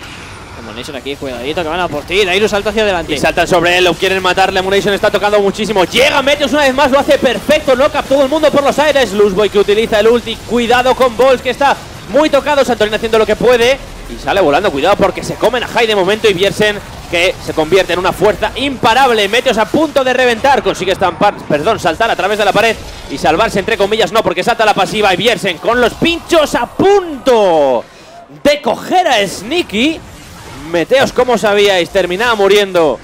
S3: Demonation aquí, cuidadito, que van a por ti. Dairu salta hacia adelante.
S1: Y saltan sobre él, lo quieren matar. Lemonation está tocando muchísimo. Llega Meteos una vez más, lo hace perfecto. Loca todo el mundo por los aires. Luzboy que utiliza el ulti. Cuidado con Balls que está muy tocado. Santorini haciendo lo que puede. Y sale volando. Cuidado porque se comen a High de momento. Y Biersen que se convierte en una fuerza imparable. Meteos a punto de reventar. Consigue estampar, perdón, saltar a través de la pared. Y salvarse entre comillas, no, porque salta la pasiva. Y Biersen con los pinchos a punto de coger a Sneaky. Meteos, como sabíais, terminaba muriendo.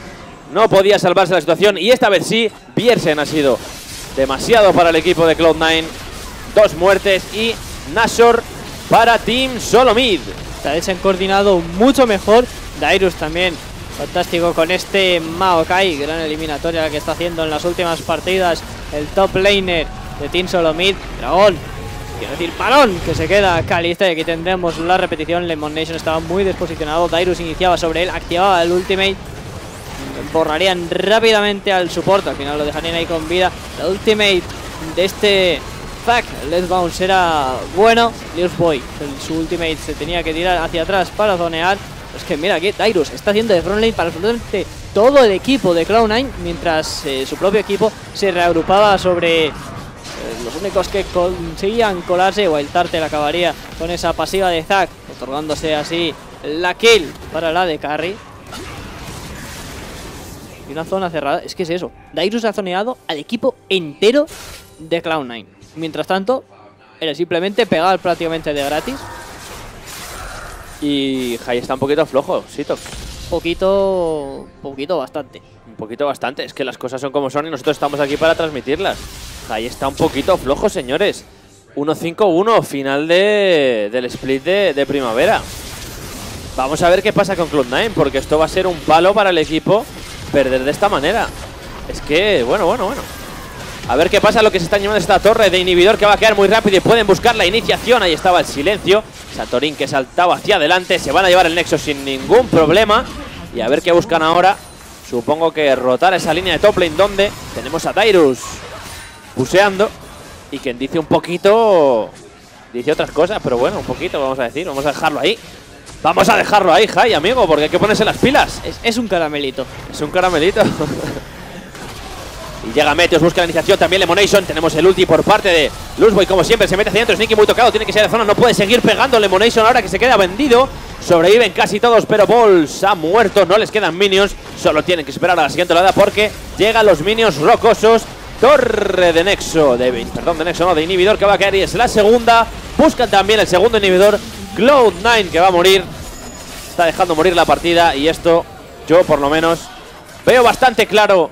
S1: No podía salvarse la situación. Y esta vez sí, Biersen ha sido demasiado para el equipo de Cloud9. Dos muertes y Nashor para Team Solomid.
S3: Esta vez se han coordinado mucho mejor. Dairus también, fantástico con este Maokai. Gran eliminatoria que está haciendo en las últimas partidas el top laner de Team Solomid. Dragón, quiero decir, parón, que se queda Calista. Y aquí tendremos la repetición. Lemon Nation estaba muy desposicionado. Dairus iniciaba sobre él, activaba el ultimate. Borrarían rápidamente al support. Al final lo dejarían ahí con vida. La ultimate de este Zack, Let's Bounce era bueno. Lius Boy, su ultimate se tenía que tirar hacia atrás para zonear. Es que mira aquí, Tyrus está haciendo de front lane para absolutamente todo el equipo de Cloud9, mientras eh, su propio equipo se reagrupaba sobre eh, los únicos que conseguían colarse. Wild Turtle acabaría con esa pasiva de Zack, otorgándose así la kill para la de Carry. y una zona cerrada. Es que es eso. Dairus ha zoneado al equipo entero de Cloud9. Mientras tanto, era simplemente pegar prácticamente de gratis.
S1: Y Jai está un poquito flojo, Sitok.
S3: Poquito, poquito bastante.
S1: Un poquito bastante. Es que las cosas son como son y nosotros estamos aquí para transmitirlas. Jai está un poquito flojo, señores. 1-5-1, final de, del split de, de primavera. Vamos a ver qué pasa con Cloud9, porque esto va a ser un palo para el equipo perder de esta manera. Es que, bueno, bueno, bueno. A ver qué pasa lo que se está llevando esta torre de inhibidor que va a quedar muy rápido y pueden buscar la iniciación. Ahí estaba el silencio. Santorín que saltaba hacia adelante. Se van a llevar el nexo sin ningún problema. Y a ver qué buscan ahora. Supongo que rotar esa línea de top lane donde tenemos a Tyrus puseando. Y quien dice un poquito... Dice otras cosas, pero bueno, un poquito vamos a decir. Vamos a dejarlo ahí. Vamos a dejarlo ahí, Jai, amigo, porque hay que ponerse las pilas.
S3: Es, es un caramelito.
S1: Es un caramelito. <laughs> y llega Meteos, busca la iniciación también Lemonation. Tenemos el ulti por parte de Luzboy, como siempre, se mete hacia adentro. Sneaky muy tocado, tiene que ser de zona, no puede seguir pegando Lemonation ahora que se queda vendido. Sobreviven casi todos, pero Balls ha muerto, no les quedan minions. Solo tienen que esperar a la siguiente oleada porque llegan los minions rocosos. Torre de Nexo, de, perdón, de Nexo, no, de inhibidor que va a caer y es la segunda. Buscan también el segundo inhibidor, Cloud9 que va a morir. Está dejando morir la partida y esto, yo por lo menos, veo bastante claro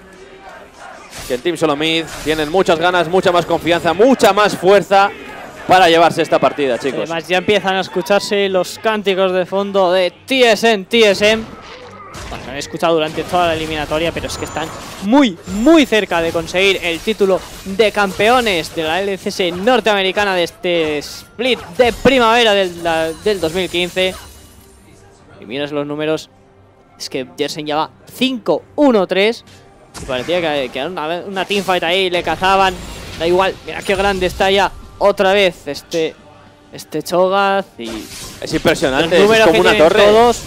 S1: que el Team Solomid tienen muchas ganas, mucha más confianza, mucha más fuerza para llevarse esta partida, chicos.
S3: Además ya empiezan a escucharse los cánticos de fondo de TSM, TSM. Bueno, lo han escuchado durante toda la eliminatoria, pero es que están muy, muy cerca de conseguir el título de campeones de la LCS norteamericana de este split de primavera del, la- del 2015. Y miras los números, es que Jersen ya va 5-1-3. Y parecía que, que era una, una teamfight ahí, le cazaban. Da igual, mira qué grande está ya otra vez este, este Cho'Gath y
S1: Es impresionante, es como una torre.
S3: todos.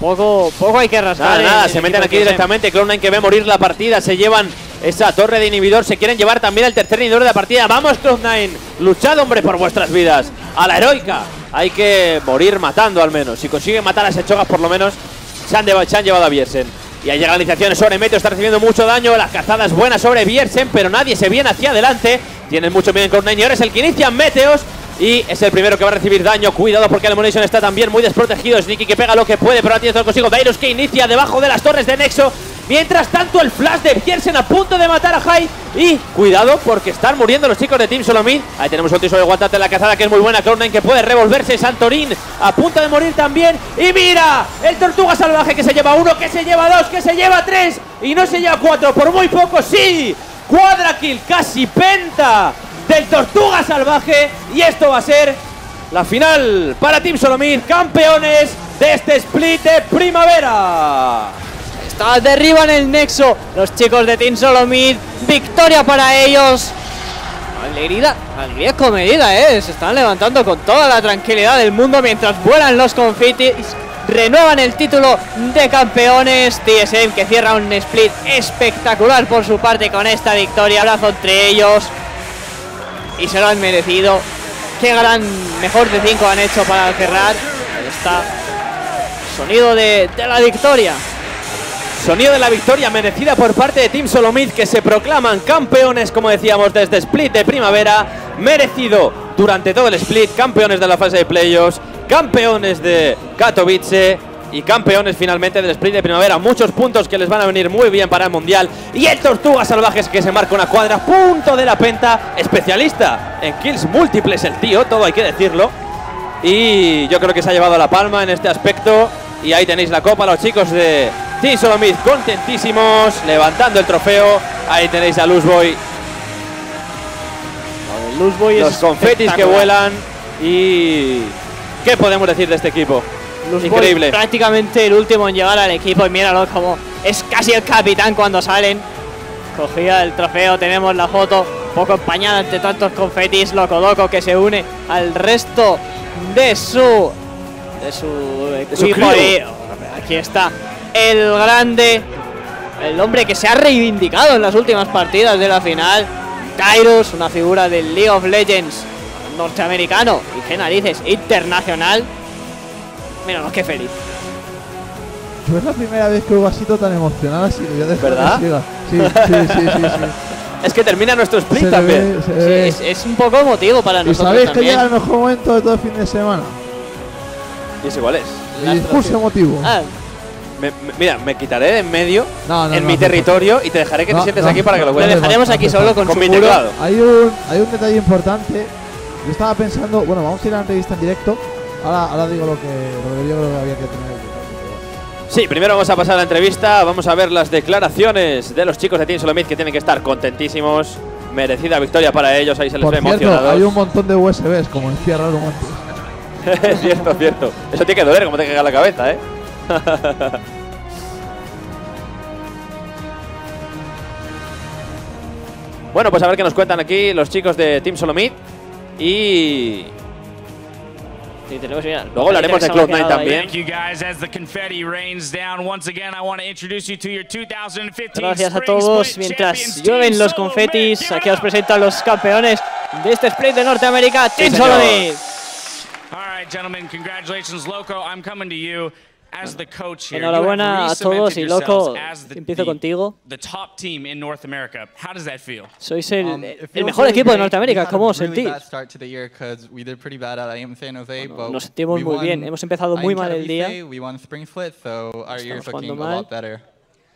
S3: Poco, poco hay que rascar.
S1: Nada, nada,
S3: el
S1: se meten aquí directamente. Cloud9 que ve morir la partida. Se llevan esa torre de inhibidor. Se quieren llevar también el tercer inhibidor de la partida. Vamos, Cloud9. Luchad, hombre, por vuestras vidas. A la heroica. Hay que morir matando al menos. Si consiguen matar a ese Cho'Gath, por lo menos se han, llevado, se han llevado a Biersen. Y ahí llega la iniciación sobre Meteo. Está recibiendo mucho daño. La cazada es buena sobre Biersen, pero nadie se viene hacia adelante. Tienen mucho miedo en Cloud9. Y ahora es el que inicia Meteos. Y es el primero que va a recibir daño. Cuidado porque el Munition está también muy desprotegido. Sneaky que pega lo que puede, pero no tiene todo consigo. Dairos que inicia debajo de las torres de Nexo. Mientras tanto, el flash de Bjersen a punto de matar a Jai. Y cuidado porque están muriendo los chicos de Team Solomid. Ahí tenemos un sobre guantate en la cazada que es muy buena. Cloud9 que puede revolverse. Santorín a punto de morir también. Y mira, el Tortuga Salvaje que se lleva uno, que se lleva dos, que se lleva tres. Y no se lleva cuatro, por muy poco, sí. Cuadra kill, casi penta del Tortuga Salvaje. Y esto va a ser la final para Team Solomid, campeones de este split de primavera.
S3: Está derriban el nexo. Los chicos de Team Solomid. Victoria para ellos. Alegría, alegría comedida, ¿eh? Se están levantando con toda la tranquilidad del mundo mientras vuelan los confitis. Renuevan el título de campeones. TSM que cierra un split espectacular por su parte con esta victoria. Abrazo entre ellos. Y se lo han merecido. Qué gran mejor de 5 han hecho para cerrar. Ahí está. Sonido de, la victoria.
S1: Sonido de la victoria merecida por parte de Team Solomid que se proclaman campeones, como decíamos, desde Split de primavera. Merecido durante todo el Split, campeones de la fase de playoffs, campeones de Katowice y campeones finalmente del Split de primavera. Muchos puntos que les van a venir muy bien para el Mundial. Y el Tortuga Salvajes que se marca una cuadra, punto de la penta, especialista en kills múltiples el tío, todo hay que decirlo. Y yo creo que se ha llevado la palma en este aspecto. Y ahí tenéis la copa, los chicos de Team Solomid contentísimos, levantando el trofeo. Ahí tenéis a Luzboy,
S3: Luzboy
S1: los confetis que vuelan. Y. ¿Qué podemos decir de este equipo? Increíble.
S3: Prácticamente el último en llegar al equipo y míralo como es casi el capitán cuando salen. Cogía el trofeo, tenemos la foto, poco empañada entre tantos confetis, Loco Loco que se une al resto de su de su equipo aquí está el grande, el hombre que se ha reivindicado en las últimas partidas de la final, Kairos, una figura del League of Legends norteamericano y qué narices internacional. Míralo, qué feliz.
S4: Es la primera vez que veo a Sito tan emocionada dejar
S1: ¿Verdad?
S4: que. Sí, <laughs> sí, sí, sí, sí.
S1: Es que termina nuestro split
S4: Se
S1: también.
S4: ve, se
S3: Sí,
S4: ve.
S3: es, es un poco emotivo para
S4: ¿Y
S3: nosotros
S4: sabéis que
S3: también.
S4: llega el mejor momento de todo el fin de semana?
S1: ¿Y ese cuál es?
S4: Mi discurso emotivo.
S3: Ah,
S1: Me- me- mira, me quitaré de en medio
S4: No, no,
S1: en
S4: no
S1: mi territorio y te dejaré que te sientes aquí para que lo cuentes.
S4: no,
S3: dejaremos aquí solo con,
S1: Con mi teclado.
S4: Hay un, hay un detalle importante. Yo estaba pensando, bueno, vamos a ir a la entrevista en directo. Ahora, ahora digo lo que, lo que yo creo que había que tener.
S1: Sí, primero vamos a pasar a la entrevista. Vamos a ver las declaraciones de los chicos de Team Solomid que tienen que estar contentísimos. Merecida victoria para ellos. Ahí se les
S4: Por
S1: ve
S4: cierto,
S1: emocionados.
S4: hay un montón de USBs, como decía Raro antes. <laughs>
S1: cierto, cierto. Eso tiene que doler, como te caga la cabeza, ¿eh? <laughs> bueno, pues a ver qué nos cuentan aquí los chicos de Team Solomid. Y
S3: Sí, tenemos, mira,
S1: Luego hablaremos de
S3: que se me ha
S1: Cloud9
S3: quedado ahí.
S1: también.
S5: Thank you guys. As the confetti rains down once again, I want to introduce you to your 2015
S3: Gracias a todos. Mientras llueven los confetis, aquí os presento a los campeones de este split de Norteamérica, Team. Solomid.
S5: All right, gentlemen, congratulations, Loco. I'm coming to you as the coach here.
S3: Enhorabuena a todos y Loco,
S5: yourselves as the-
S3: empiezo contigo.
S5: The top team in North America. How does that feel?
S3: Sois el,
S6: Um,
S3: el mejor
S6: really
S3: equipo de. Norteamérica. ¿Cómo os sentís?
S6: bad start to the year 'cause we did pretty bad at IM San Jose, but
S3: nos sentimos
S6: we
S3: muy
S6: won
S3: bien. Hemos empezado muy mal el día.
S6: Katowice, We won Spring Split, so our year's
S3: jugando
S6: looking a
S3: mal.
S6: lot better.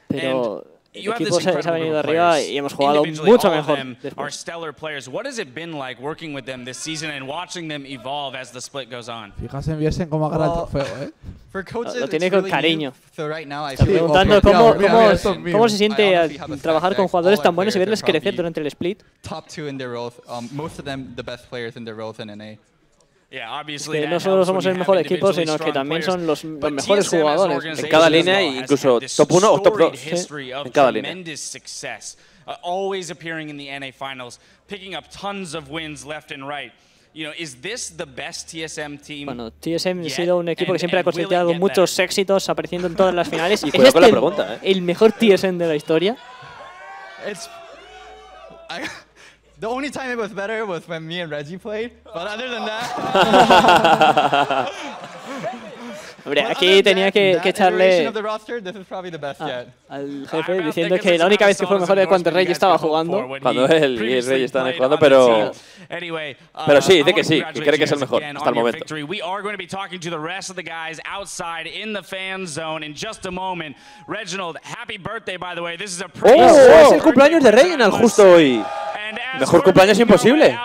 S3: Pero el
S5: You have
S3: equipo se, se ha
S5: incredible
S3: venido arriba
S5: players.
S3: y hemos jugado mucho
S5: all of
S3: mejor.
S5: them are
S3: después.
S5: stellar players. What has it been like working with them this season and watching them evolve as the split goes on?
S4: Fijarse en Biersen cómo agarra el trofeo, ¿eh? <laughs>
S6: For coaches,
S3: lo
S6: it's
S3: tiene con cariño.
S6: new, So right now I
S3: Está preguntando cómo, cómo, cómo se siente al trabajar con jugadores tan buenos y verles crecer durante el split.
S6: top two in their roles. Um, most of them the best players in their roles in NA.
S3: Que no solo somos el mejor equipo, sino que también son los, mejores jugadores.
S1: En cada línea,
S5: has
S1: incluso top uno o top
S5: storied
S1: dos.
S3: Sí.
S5: history of
S1: En cada línea.
S5: uh, always appearing in the NA finals, picking up tons of wins left and right. You know, is this the best TSM team?
S3: Bueno, TSM ha sido un equipo que siempre ha cosechado muchos éxitos, apareciendo en todas las finales. <laughs>
S1: Y
S3: ¿Es este
S1: la
S3: el-
S1: pregunta, ¿eh?
S3: el mejor TSM de la historia?
S6: The only time it was better was when me and Reggie played. But other than that, <laughs> <laughs>
S3: Hombre, aquí tenía que, que echarle ah, al
S5: I
S3: jefe diciendo que la única vez que fue mejor es cuando Rey estaba jugando.
S1: Cuando él y Rey estaban jugando, pero-
S5: uh,
S1: Pero sí, dice que sí, que cree que es el mejor hasta el momento.
S5: victory. We are going to be talking to the rest of the guys outside in the fan zone in just a moment. Reginald, happy birthday, by the way. This is a
S1: ¡Oh! Es el cumpleaños de Reginald justo hoy. Mejor cumpleaños imposible.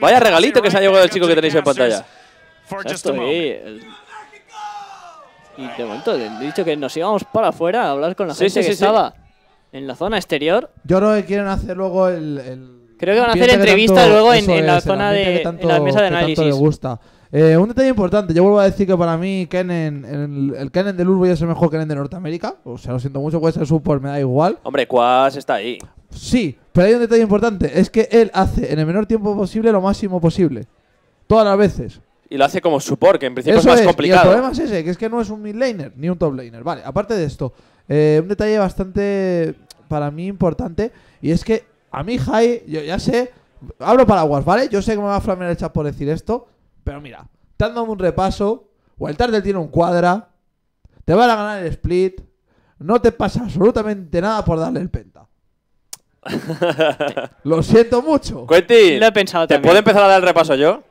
S1: Vaya regalito que se ha
S5: right
S1: llevado el chico que tenéis en pantalla.
S5: moment.
S3: el- Y de momento he dicho que nos íbamos para afuera a hablar con la
S1: Sí,
S3: gente
S1: sí,
S3: que
S1: sí, sí.
S3: estaba en la zona exterior.
S4: Yo creo que quieren hacer luego el. el
S3: Creo que van a hacer
S4: ambiente que
S3: entrevista
S4: tanto-
S3: luego en- en la
S4: es,
S3: zona de-
S4: que
S3: en
S4: tanto-
S3: la mesa de
S4: que tanto
S3: análisis.
S4: le gusta. Eh, un detalle importante, yo vuelvo a decir que para mí Kennen, el, el Kennen de Luz es el mejor Kennen de Norteamérica. O sea, lo siento mucho, puede ser Super, me da igual.
S1: Hombre, Quas está ahí.
S4: Sí, pero hay un detalle importante, es que él hace en el menor tiempo posible lo máximo posible. Todas las veces.
S1: Y lo hace como support, que en principio
S4: Eso
S1: es más
S4: es, y el
S1: complicado.
S4: problema es ese, que es que no es un mid laner ni un top laner. Vale, aparte de esto, eh, un detalle bastante para mí importante, y es que a mí Jai, yo ya sé, hablo paraguas, ¿vale? Yo sé que me va a flamear el chat por decir esto, pero mira, dándome un repaso, Turtle tiene un cuadra, te van a ganar el split, no te pasa absolutamente nada por darle el penta. <laughs> Lo siento mucho.
S1: Quentin,
S3: Lo he pensado
S1: ¿te
S3: también.
S1: puedo empezar a dar el repaso yo?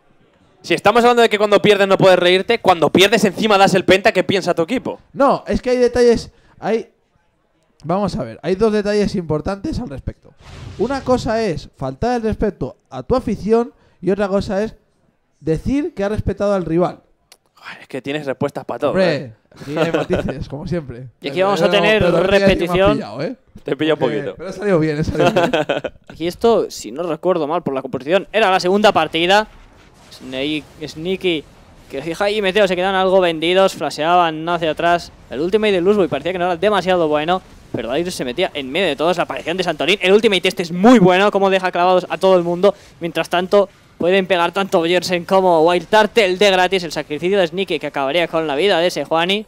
S1: Si estamos hablando de que cuando pierdes no puedes reírte, cuando pierdes encima das el penta, ¿qué piensa tu equipo?
S4: No, es que hay detalles. Hay. Vamos a ver, hay dos detalles importantes al respecto. Una cosa es faltar el respeto a tu afición y otra cosa es decir que ha respetado al rival.
S1: Ay, Es que tienes respuestas para todo. ¿eh?
S4: Hombre, aquí hay matices, como siempre. <laughs>
S3: Y aquí vamos a tener
S4: que has
S3: repetición.
S4: pillado, ¿eh?
S1: Te pilla un poquito.
S4: Pero ha salido bien, ha salido bien. <laughs>
S3: Aquí esto, si no recuerdo mal por la composición, era la segunda partida. Sneaky, que fija y Meteo se quedan algo vendidos, flasheaban hacia atrás. El ultimate de Luzboy parecía que no era demasiado bueno, pero Darius se metía en medio de todos. La aparición de Santorín, el ultimate este es muy bueno, como deja clavados a todo el mundo. Mientras tanto, pueden pegar tanto Bjersen como Wild Turtle de gratis. El sacrificio de Sneaky que acabaría con la vida de ese Juani.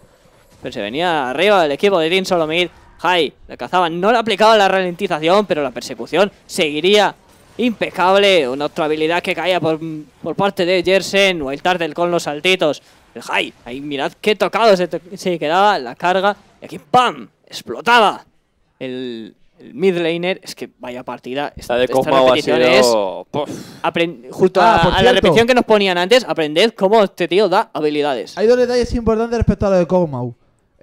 S3: Pero se venía arriba el equipo de Team Solomid. Jai, le cazaban, no le aplicaba la ralentización, pero la persecución seguiría impecable. Una otra habilidad que caía por, por parte de Jersen. Wild Turtle con los saltitos. el high. Ahí mirad qué tocado se, to- se quedaba la carga. Y aquí ¡pam! Explotaba el, el mid laner. Es que vaya partida. Esta,
S1: La de
S3: esta
S1: Kog'Maw ha sido...
S3: Justo
S4: Ah,
S3: a, la repetición que nos ponían antes, aprended cómo este tío da habilidades.
S4: Hay dos detalles importantes respecto a lo de Kog'Maw.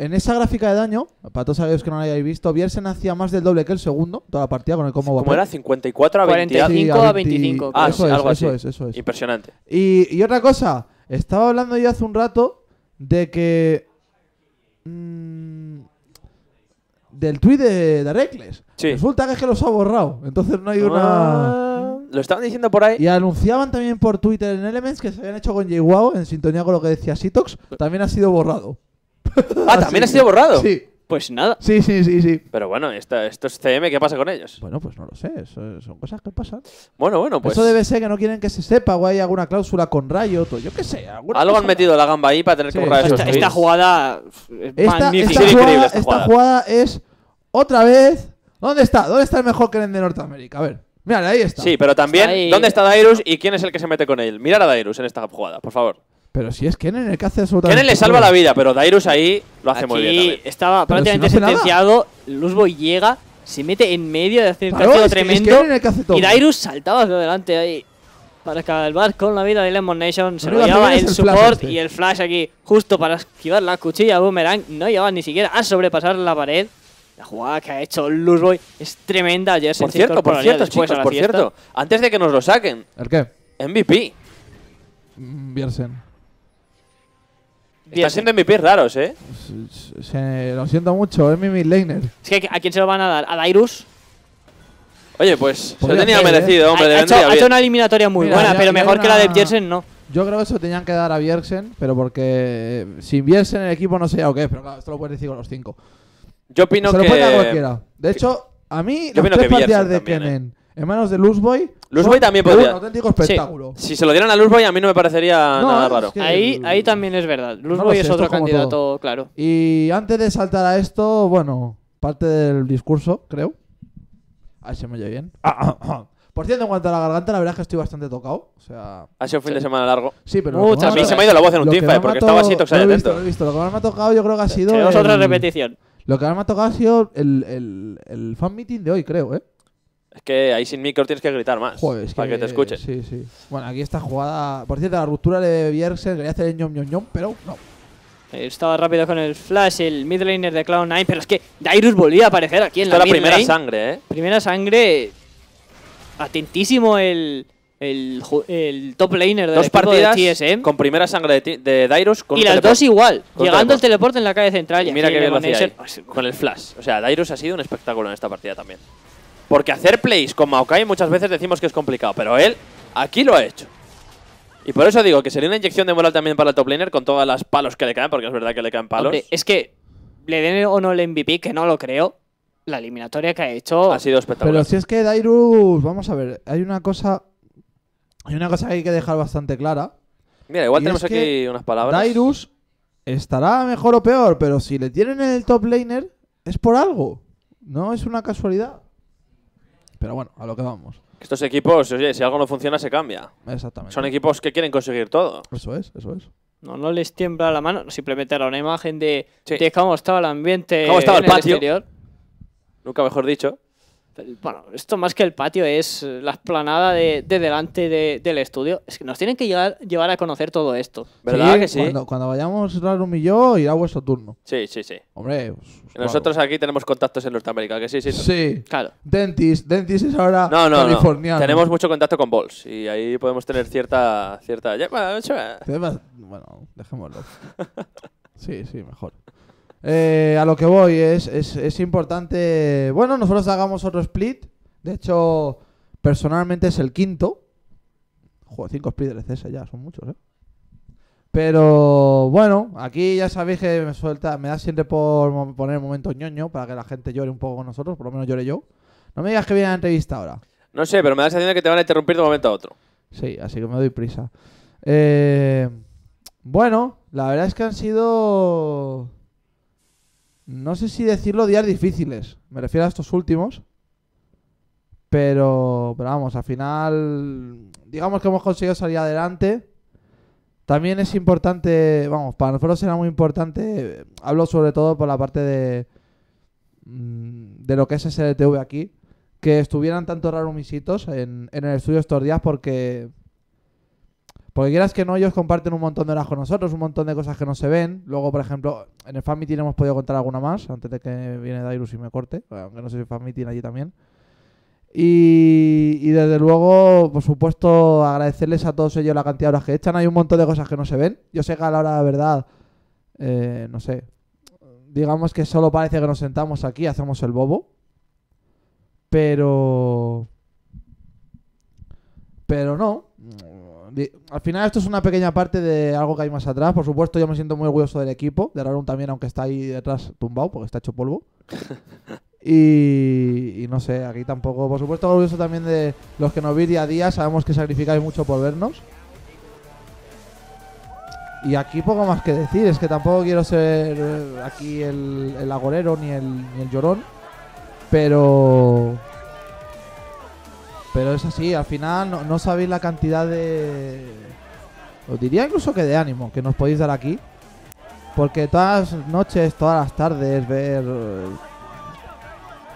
S4: En esa gráfica de daño, para todos aquellos que no lo hayáis visto, Bjersen hacía más del doble que el segundo, toda la partida con el Kog'Maw.
S1: ¿Cómo era? 54 a 20.
S3: 45
S4: Sí,
S3: a
S4: 20
S3: 25.
S1: Ah,
S4: eso
S1: sí,
S4: es,
S1: algo
S4: eso
S1: así.
S4: es, eso es.
S1: Impresionante.
S4: Y, y otra cosa, estaba hablando yo hace un rato de que. mm, del tweet de, de Reckless.
S1: Sí.
S4: Resulta que es que los ha borrado. Entonces no hay una.
S1: Ah, Lo estaban diciendo por ahí.
S4: Y anunciaban también por Twitter en Elements que se habían hecho con JWoww en sintonía con lo que decía Sitox. También ha sido borrado. <laughs>
S1: Ah, ¿también ha sido borrado?
S4: Sí,
S3: Pues nada.
S4: sí, sí, sí. sí.
S1: Pero bueno, esta- esto es CM, ¿qué pasa con ellos?
S4: Bueno, pues no lo sé. eso- son cosas que pasan.
S1: Bueno, bueno, pues...
S4: Eso debe ser que no quieren que se sepa o hay alguna cláusula con Riot o yo qué sé. alguna
S1: Algo han
S4: cosa.
S1: metido la gamba ahí para tener que
S4: Sí.
S1: borrar esos
S3: Esta, esta jugada es
S4: Esta,
S3: magnífica.
S4: esta
S1: Sí, increíble
S4: jugada,
S1: esta
S4: esta
S1: jugada.
S4: jugada es otra vez. ¿Dónde está? ¿Dónde está el mejor Keren de Norteamérica? A ver. Mira, ahí está.
S1: Sí, pero también,
S3: Está ahí.
S1: ¿dónde está Dairus y quién es el que se mete con él? Mirar a Dairus en esta jugada, por favor.
S4: Pero si es Kenen el que hace absolutamente
S1: Kenen le salva la vida, pero Dairus ahí lo hace muy bien también.
S3: estaba
S4: Pero si
S3: prácticamente
S4: no hace
S3: sentenciado. Luzboy llega, se mete en medio de hacer un
S4: Claro,
S3: castigo
S4: es que- es
S3: tremendo.
S4: Kenen el que hace todo.
S3: y Dairus saltaba hacia adelante ahí. Para acabar con la vida de Lemon Nation. Se
S4: Lo
S3: lo
S4: único que
S3: llevaba el
S4: es el flash
S3: support
S4: este.
S3: y el flash aquí. Justo para esquivar la cuchilla boomerang. No llegaba ni siquiera a sobrepasar la pared. La jugada que ha hecho Luzboy es tremenda. Jersen
S1: Por
S3: se
S1: cierto, por
S3: incorporaría
S1: cierto,
S3: después a
S1: chicos,
S3: la
S1: por
S3: fiesta.
S1: cierto. Antes de que nos lo saquen,
S4: ¿El qué?
S1: MVP.
S4: Mm.
S1: Están siendo MVP raros, ¿eh?
S4: Se- se- lo siento mucho, es mi mid laner.
S3: Es que ¿a quién se lo van a dar? ¿A Dairus?
S1: Oye, pues se lo tenía
S4: ser, ¿eh?
S1: merecido, hombre,
S3: ha, hecho, ha una eliminatoria muy
S4: Mira,
S3: buena,
S4: ya-
S3: pero mejor que la de Jersen no.
S4: Yo creo que se lo tenían que dar a Bjersen, pero porque eh, sin Bjersen el equipo no sé ya o qué, pero claro, esto lo puedes decir con los cinco.
S1: Yo opino
S4: se lo
S1: que...
S4: puede dar cualquiera. De hecho, a mí
S1: Yo
S4: las tres
S1: que
S4: partidas de
S1: también, ¿eh?
S4: Kenen en manos de Luzboy
S1: Luzboy también podría.
S4: Un auténtico espectáculo.
S1: Si se lo dieran a Luzboy, a mí no me parecería
S4: No,
S1: nada
S4: es
S1: raro.
S4: que-
S3: Ahí, ahí también es verdad. Luzboy es otro
S4: es
S3: candidato, claro.
S4: Y antes de saltar a esto, bueno, parte del discurso, creo. Ahí se me oye bien. Por cierto, en cuanto a la garganta, la verdad es que estoy bastante tocado. O sea,
S1: Ha sido un fin de semana largo.
S4: sí, pero.
S3: Muchas
S1: A mí se me ha ido la voz en un
S4: más me
S1: porque estaba
S4: to-
S1: Sitox
S4: lo
S1: ahí
S4: he visto,
S1: atento.
S4: lo he visto. Lo que más me ha tocado, yo creo que ha sido.
S3: Tenemos
S4: el-
S3: otra repetición.
S4: Lo que más me ha tocado ha sido el, el, el fan meeting de hoy, creo, ¿eh?
S1: Es que ahí sin micro tienes que gritar más
S4: Joder, es
S1: para que te escuchen.
S4: Sí, sí. Bueno, aquí esta jugada. Por cierto, la ruptura de Bjergsen quería hacer el ñom ñom ñom, pero no.
S3: Eh, Estaba rápido con el flash, el mid laner de Cloud9, pero es que Dairus volvía a aparecer aquí en
S1: Esto
S3: la
S1: es la
S3: mid
S1: primera
S3: lane.
S1: sangre, ¿eh?
S3: Primera sangre. Atentísimo el, el, top laner del
S1: Dos partidas
S3: de TSM.
S1: con primera sangre de, de Dairus con
S3: y las
S1: teleport.
S3: dos igual,
S1: Con
S3: llegando
S1: teleport.
S3: el teleporte en la calle central.
S1: Y mira que bien lo hacía
S3: Lemonation-
S1: ahí, con el flash. O sea, Dairus ha sido un espectáculo en esta partida también. Porque hacer plays con Maokai muchas veces decimos que es complicado, pero él aquí lo ha hecho. Y por eso digo que sería una inyección de moral también para el top laner con todas las palos que le caen, porque es verdad que le caen palos.
S3: Hombre, es que le den o no el MVP, que no lo creo. La eliminatoria que ha hecho.
S1: ha sido espectacular.
S4: Pero si es que Dairus, vamos a ver, hay una cosa. Hay una cosa que hay que dejar bastante clara.
S1: Mira, igual tenemos aquí unas palabras.
S4: Dairus estará mejor o peor, pero si le tienen en el top laner, es por algo. No es una casualidad. Pero bueno, a lo que vamos.
S1: Estos equipos, oye, si algo no funciona, se cambia.
S4: Exactamente.
S1: Son equipos que quieren conseguir todo.
S4: Eso es, eso es.
S3: No, no les tiembla la mano. Simplemente era una imagen de,
S1: Sí.
S3: de cómo estaba el ambiente
S1: Cómo estaba el patio.
S3: exterior.
S1: Nunca mejor dicho.
S3: Bueno, esto más que el patio es eh, la esplanada de, de delante de- del estudio. Es que nos tienen que llegar, llevar a conocer todo esto.
S1: ¿Verdad que sí?
S4: Cuando, cuando vayamos Rarum y yo, irá vuestro turno.
S1: Sí, sí, sí.
S4: Hombre, pues, claro.
S1: Nosotros aquí tenemos contactos en Norteamérica, que sí, sí.
S4: Sí.
S3: Claro.
S4: Dentist. Dentist es ahora
S1: No, no, no. Tenemos mucho contacto con Balls y ahí podemos tener cierta. cierta... Bueno,
S4: dejémoslo. <laughs> Sí, sí, mejor. Eh, a lo que voy es, es, es importante. Bueno, nosotros hagamos otro split. De hecho, personalmente es el quinto. Joder, cinco splits del CS ya, son muchos, ¿eh? Pero bueno, aquí ya sabéis que me suelta, me da siempre por poner momento ñoño para que la gente llore un poco con nosotros, por lo menos llore yo. No me digas que viene la entrevista ahora.
S1: No sé, pero me da la sensación de que te van a interrumpir de un momento a otro.
S4: Sí, así que me doy prisa. Eh, bueno, la verdad es que han sido... No sé si decirlo días difíciles. Me refiero a estos últimos. Pero, pero vamos, al final... Digamos que hemos conseguido salir adelante. También es importante, vamos, para nosotros era muy importante, hablo sobre todo por la parte de, mm, de lo que es SLTV aquí, que estuvieran tanto rarumisitos en, en el estudio estos días porque... Porque quieras que no, ellos comparten un montón de horas con nosotros, un montón de cosas que no se ven. Luego, por ejemplo, en el fan meeting hemos podido contar alguna más, antes de que viene Dairus y me corte, aunque no sé si fan allí también. Y, y desde luego, por supuesto, agradecerles a todos ellos la cantidad de horas que echan. Hay un montón de cosas que no se ven. Yo sé que a la hora de verdad, eh, no sé, digamos que solo parece que nos sentamos aquí, hacemos el bobo. Pero... Pero no. Al final esto es una pequeña parte de algo que hay más atrás. Por supuesto, yo me siento muy orgulloso del equipo. De Rarun también, aunque está ahí detrás tumbado, porque está hecho polvo. <laughs> Y, y no sé, aquí tampoco. Por supuesto, orgulloso también de los que nos veis día a día. Sabemos que sacrificáis mucho por vernos. Y aquí poco más que decir. Es que tampoco quiero ser eh, aquí el, el agorero ni el, ni el llorón. Pero. Pero es así, al final no, no sabéis la cantidad de. Os diría incluso que de ánimo que nos podéis dar aquí. Porque todas las noches, todas las tardes, ver.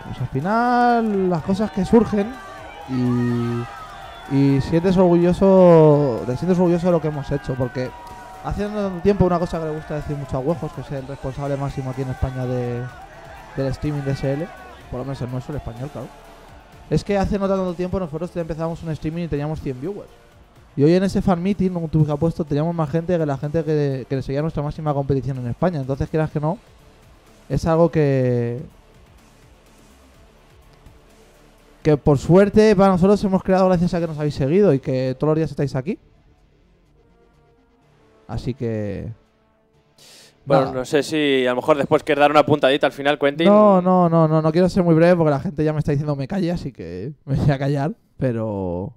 S4: Pues al final, las cosas que surgen. Y. Y sientes orgulloso. Te sientes orgulloso de lo que hemos hecho. Porque hace un tiempo una cosa que le gusta decir mucho a Huejos, que es el responsable máximo aquí en España de, del streaming de SL. Por lo menos el nuestro, el español, claro. Es que hace no tanto tiempo nosotros empezamos un streaming y teníamos 100 viewers. Y hoy en ese fan meeting, como tú has puesto, teníamos más gente que la gente que, que seguía nuestra máxima competición en España. Entonces, quieras que no, es algo que. que por suerte para nosotros hemos creado gracias a que nos habéis seguido y que todos los días estáis aquí. Así que.
S1: Bueno, no sé si a lo mejor después quieres dar una puntadita al final, Quentin.
S4: No, no, no, no, no quiero ser muy breve porque la gente ya me está diciendo me calle, así que me voy a callar, pero...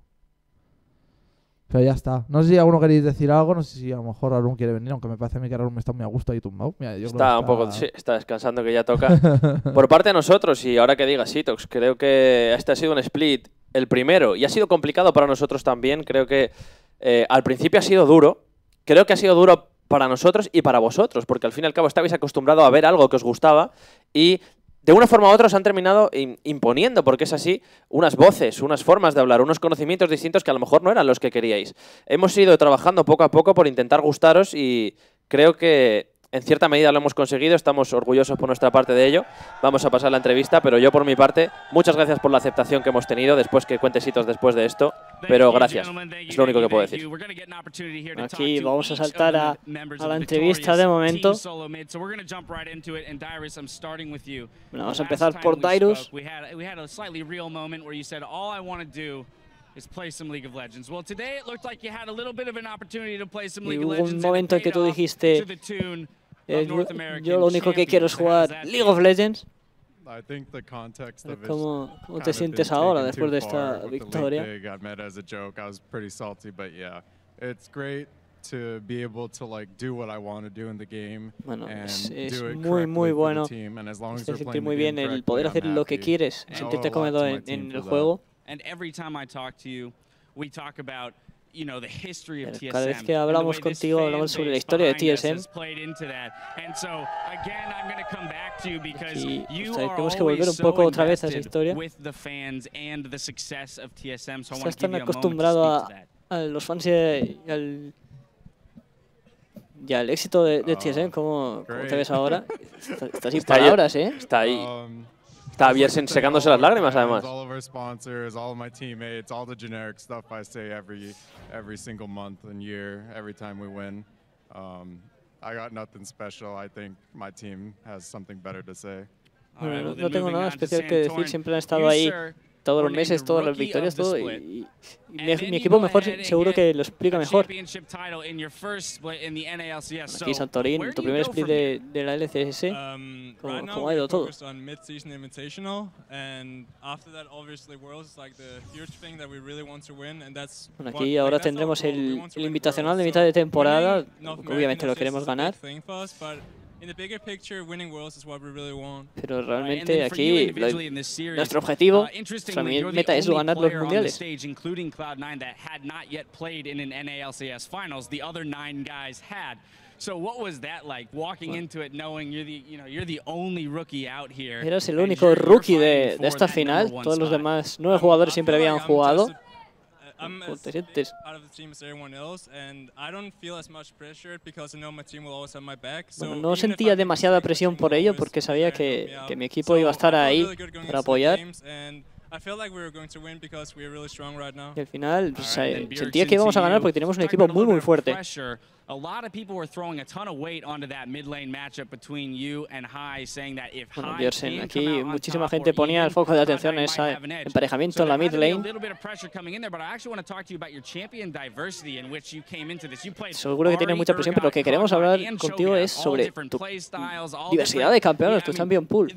S4: Pero ya está. No sé si alguno queréis decir algo, no sé si a lo mejor Arun quiere venir, aunque me parece a mí que Arun me está muy a gusto ahí tumbado. Mira, yo creo
S1: Está un poco, sí, está descansando que ya toca. <laughs> Por parte de nosotros, y ahora que diga Sitox, creo que este ha sido un split el primero y ha sido complicado para nosotros también. Creo que eh, al principio ha sido duro. Creo que ha sido duro para nosotros y para vosotros, porque al fin y al cabo estabais acostumbrados a ver algo que os gustaba y de una forma u otra os han terminado im- imponiendo, porque es así, unas voces, unas formas de hablar, unos conocimientos distintos que a lo mejor no eran los que queríais. Hemos ido trabajando poco a poco por intentar gustaros y creo que en cierta medida lo hemos conseguido, estamos orgullosos por nuestra parte de ello. Vamos a pasar la entrevista, pero yo por mi parte, muchas gracias por la aceptación que hemos tenido después que cuentesitos después de esto, pero gracias. Es lo único que puedo decir.
S3: Aquí vamos a saltar a, a la entrevista de momento. Bueno, vamos a empezar por Dyrus. Y hubo un momento en que tú dijiste, eh, yo, yo lo único que quiero es jugar League of Legends.
S7: It
S3: ¿Cómo, cómo te sientes ahora después de esta victoria? Bueno,
S7: and
S3: es, es muy, muy bueno. Te sentir muy bien el poder hacer lo que quieres,
S7: I owe
S3: sentirte cómodo en, en el juego. Cada vez que hablamos contigo, hablamos sobre la historia de TSM. Y, o sea, tenemos que volver un poco otra vez a esa historia. Estás tan acostumbrado a, a los fans y, y al, y al éxito de, de TSM. ¿Cómo, cómo te ves ahora? <laughs> Estás, sin palabras, ¿eh?
S1: Está ahí. Está
S7: thank
S1: secándose
S7: all
S1: las
S7: of our
S1: lágrimas, además.
S7: All of our sponsors, all of my teammates, all the generic stuff I say every every single month and year, every time we win. Um, I got nothing special. I think my team has something better to say.
S3: No
S5: then
S3: tengo nada especial que decir, siempre han estado ahí todos los meses, todas las victorias, todo. Y, y mi, mi equipo mejor seguro que lo explica mejor. Aquí Santorín, tu primer split de, de la LCS.
S8: Um,
S3: ¿Cómo- cómo ha ido todo? Bueno, aquí ahora tendremos el, el invitacional de mitad de temporada. Obviamente lo queremos ganar.
S8: Thing for us, but in the bigger picture, winning Worlds is what we really want.
S3: Pero realmente aquí lo- nuestro objetivo,
S5: uh,
S3: nuestra
S5: interestingly, you're the
S3: meta es
S5: only
S3: ganar los
S5: player on the
S3: mundiales.
S5: stage, including Cloud9, that had not yet played in an NALCS finals. The other nine guys had. So what was that like, walking into it knowing you're the, you know, you're the only rookie out here?
S3: Eras el único rookie de, de esta final. Todos los demás nueve jugadores siempre habían jugado.
S8: Just a- I'm
S3: ¿Cómo
S8: as
S3: te sientes?
S8: out of the team as everyone else, and I don't feel as much pressure because I know my team will always have my back. So
S3: Bueno, no sentía demasiada presión por ello porque sabía que, que mi equipo iba a estar ahí
S8: really good going
S3: para
S8: into the
S3: apoyar.
S8: games, and I felt like we were going to win because we are really strong right now.
S3: Y al final pues, eh, sentía que íbamos a
S5: to
S3: ganar porque tenemos un equipo muy muy fuerte.
S5: A lot of people were throwing a ton of weight onto that mid lane matchup between you and High, saying that if
S3: Bueno, aquí muchísima gente ponía el foco de
S5: Cloud9
S3: atención en ese emparejamiento en la mid lane. Seguro que tienes
S5: Ahri,
S3: mucha presión, pero lo que queremos hablar contigo es sobre tu diversidad de campeones, tu champion pool.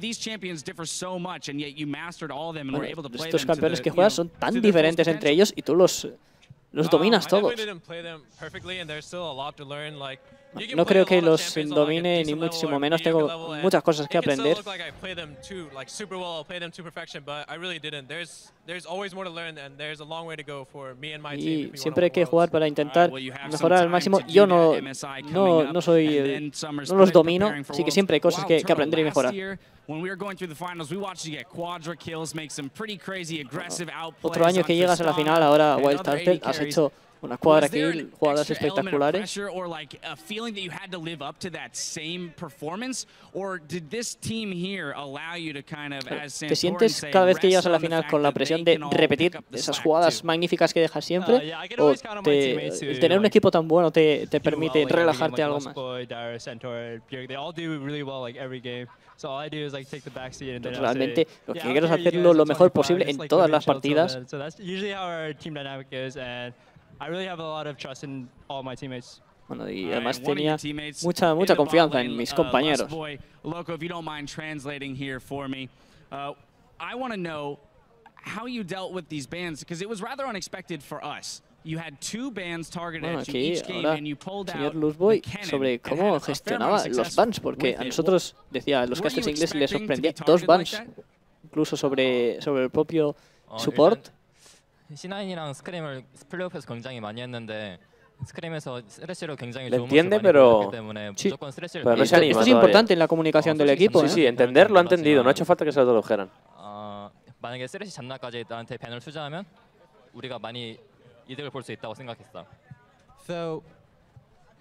S3: Estos campeones que juegas son tan diferentes entre ellos y tú los, los dominas
S9: Um, I
S3: todos. No creo que los domine ni muchísimo menos. Tengo muchas cosas que aprender. Y siempre hay que jugar para intentar mejorar al máximo. Yo no, no, no soy, no los domino, así que siempre hay cosas que, que aprender y mejorar. Otro año que llegas a la final, ahora Wild Turtle, has hecho una cuadra kill, jugadas espectaculares.
S5: or like a feeling that you had to live up to that same performance, or did this team here allow you to kind of, as
S3: ¿Te sientes cada vez que llegas a la final con la presión de repetir esas jugadas magníficas que dejas siempre?
S6: Uh, can
S3: ¿O te- el tener un equipo tan bueno te, te permite relajarte algo más? Realmente lo que
S6: yeah, I'll
S3: quiero es
S6: carry you
S3: hacerlo lo mejor
S6: 25,
S3: posible en todas las partidas.
S6: I really have a lot of trust in all my teammates.
S3: Bueno, y además tenía mucha, mucha confianza en mis
S5: uh,
S3: compañeros.
S5: Lustboy. Loco, if you don't mind translating here for me, I want to know how you dealt with these bans because it was rather unexpected for us. You had two bans targeted
S3: Bueno, aquí
S5: each game,
S3: ahora
S5: and you pulled
S3: señor
S5: out
S3: Luzboy sobre cómo gestionaba los bans, porque a
S5: it.
S3: nosotros, decía, los casters ingleses les sorprendía dos bans, incluso sobre, sobre el propio
S10: 어,
S3: support.
S10: C9이랑 스크림을 플레이오프에서 굉장히 많이 했는데 스크림에서 스레시로 굉장히
S1: Le
S10: 좋은
S1: entiende,
S10: 모습을 많이
S1: pero-
S10: 보였기 때문에
S3: Sí.
S10: 무조건 스레시를
S1: Pero no se
S3: Esto,
S1: anima
S3: esto es
S1: todavía.
S3: importante en la comunicación del equipo.
S1: Sí,
S3: ¿eh?
S1: sí, entenderlo ha entendido. No ha hecho falta que se lo tradujeran.
S10: 어, 만약에 스레시 잔나까지 나한테 밴을 투자하면 우리가 많이 이득을 볼 수 있다고 생각했어.
S6: So,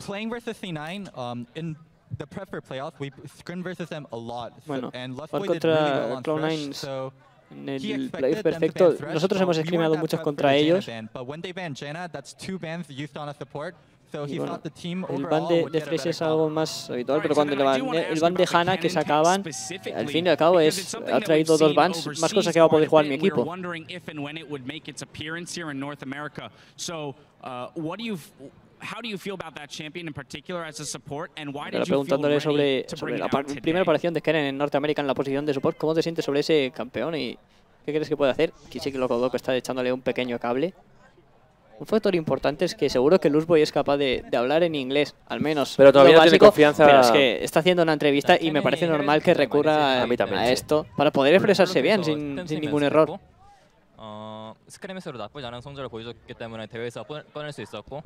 S6: playing versus C9, um, in the prep for playoffs, we scrim versus them a lot. So,
S3: Bueno,
S6: and
S3: jugar
S6: Lustboy did really
S3: contra
S6: well on
S3: Cloud9
S6: Thresh, so
S3: En el playoff perfecto, nosotros hemos
S6: that
S3: muchos contra ellos. Y bueno, el ban de,
S6: would
S3: de
S6: better
S3: es algo más habitual, pero
S5: so
S3: cuando el ban, el ban de
S5: about the
S3: Hanna que sacaban, al fin y al cabo es, ha traído dos bans, más cosas que va a poder jugar mi equipo.
S5: wondering if and when it would make its appearance here in North America. So, uh, what do you, f- how do you feel about that champion in particular as a support, and why
S3: Ahora
S5: did you feel
S3: preguntándole
S5: ready
S3: sobre,
S5: to
S3: sobre
S5: bring
S3: la
S5: it
S3: par-
S5: out today?
S3: primera aparición de Keren en Norteamérica en la posición de support. ¿Cómo te sientes sobre ese campeón y qué crees que puede hacer? Aquí sí que Loco Doco está echándole un pequeño cable. Un factor importante es que seguro que Luzboy es capaz de, de hablar en inglés, al menos.
S1: Pero todavía
S3: lo
S1: no tiene
S3: básico,
S1: confianza-
S3: Pero es que está haciendo una entrevista y me parece normal que recurra
S1: A mí también,
S3: a
S1: sí.
S3: esto para poder expresarse bien,
S10: 플레이오프에서
S3: sin,
S10: 템
S3: sin
S10: 팀
S3: ningún
S10: 연습했고,
S3: error.
S10: 어, 스크림에서도 나쁘지 않은 성적을 보여줬기 때문에 대회에서 꺼- 꺼낼 수 있었고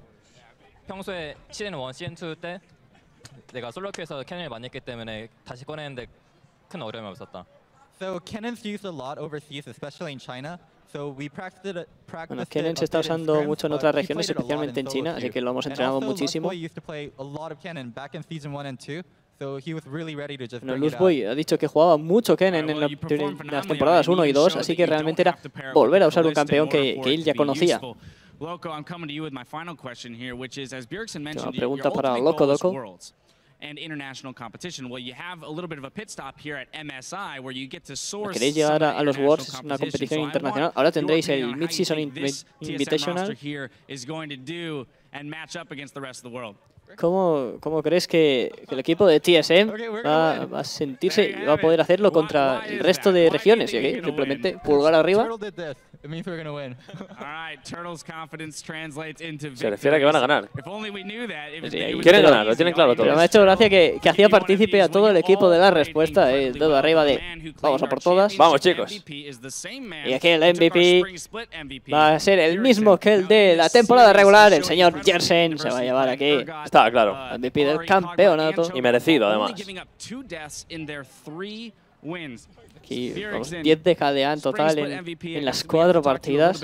S10: 평소에 시즌 1, 시즌 2 때 내가 솔로큐에서 캐논을 많이 했기 때문에 다시 꺼내는데 큰 어려움이 없었다.
S6: So Cannon's used a lot overseas, especially in China. So we practiced it, practiced
S3: Bueno,
S6: it
S3: Kennen
S6: a
S3: se está
S6: bit in
S3: usando
S6: scrims,
S3: mucho en
S6: but
S3: otras
S6: he
S3: regiones,
S6: played it a lot
S3: especialmente en
S6: solo
S3: China,
S6: queue.
S3: así que lo hemos
S6: And
S3: entrenado
S6: also,
S3: muchísimo.
S6: Lustboy used to play a lot of Cannon back in season 1 and 2, so he was really ready to just
S3: Bueno,
S6: bring it out.
S3: Luzboy ha dicho que jugaba mucho Kennen en, la- en las temporadas 1 y 2, así que realmente era volver a usar un campeón que, que él ya conocía.
S5: Loco, I'm coming to you with my final question here, which is, as Bjergsen mentioned, your
S3: pregunta para
S5: ultimate
S3: Loco Doco.
S5: Worlds and international competition. Well, you have a little bit of a pit stop here at MSI, where you get to source
S3: Queréis llegar a, a los Worlds, una competición internacional. Ahora tendréis el Mid-Season Invitational.
S5: here is going to do and match up against the rest of the world.
S3: ¿Cómo, cómo crees que, el equipo de TSM va, va, a sentirse y va a poder hacerlo contra el resto de regiones? ¿Eh? Y aquí simplemente pulgar arriba. <laughs>
S1: Se refiere a que van a ganar.
S3: Sí,
S1: quieren ganar, lo tienen claro
S3: todo. Me ha hecho gracia que, que hacía partícipe a todo el equipo de la respuesta. Eh, dedo arriba de vamos a por todas.
S1: Vamos chicos.
S3: Y aquí el MVP va a ser el mismo que el de la temporada regular. El señor Jersen se va a llevar aquí
S1: está, claro.
S3: MVP del campeonato.
S1: Y merecido, además.
S3: Aquí 10 de KDA en total en, en las cuatro partidas.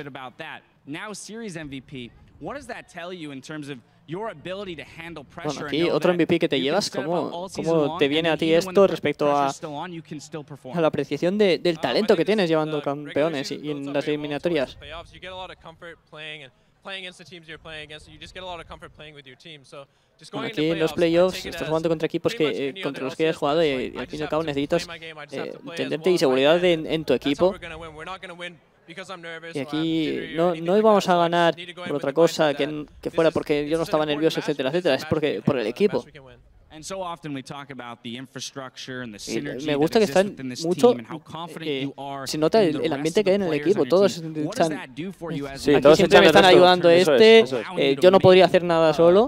S3: Bueno, aquí otro MVP que te llevas, ¿cómo, cómo te viene a ti esto respecto a, a la apreciación de, del talento que tienes llevando campeones y, y en las eliminatorias? aquí en los
S9: playoffs
S3: estás jugando contra equipos que eh, contra los que hayas jugado y, al fin y al cabo necesitas eh, y seguridad en, en tu equipo. Y aquí no, no íbamos a ganar por otra cosa que, que fuera porque yo no estaba nervioso, etcétera, etcétera. Es porque por el equipo. Me gusta que están mucho. Eh, se nota el, el, ambiente que hay en el equipo. Todos están,
S1: sí, todos
S3: están,
S1: están
S3: ayudando este.
S1: Es, es.
S3: Eh, yo no podría hacer nada solo.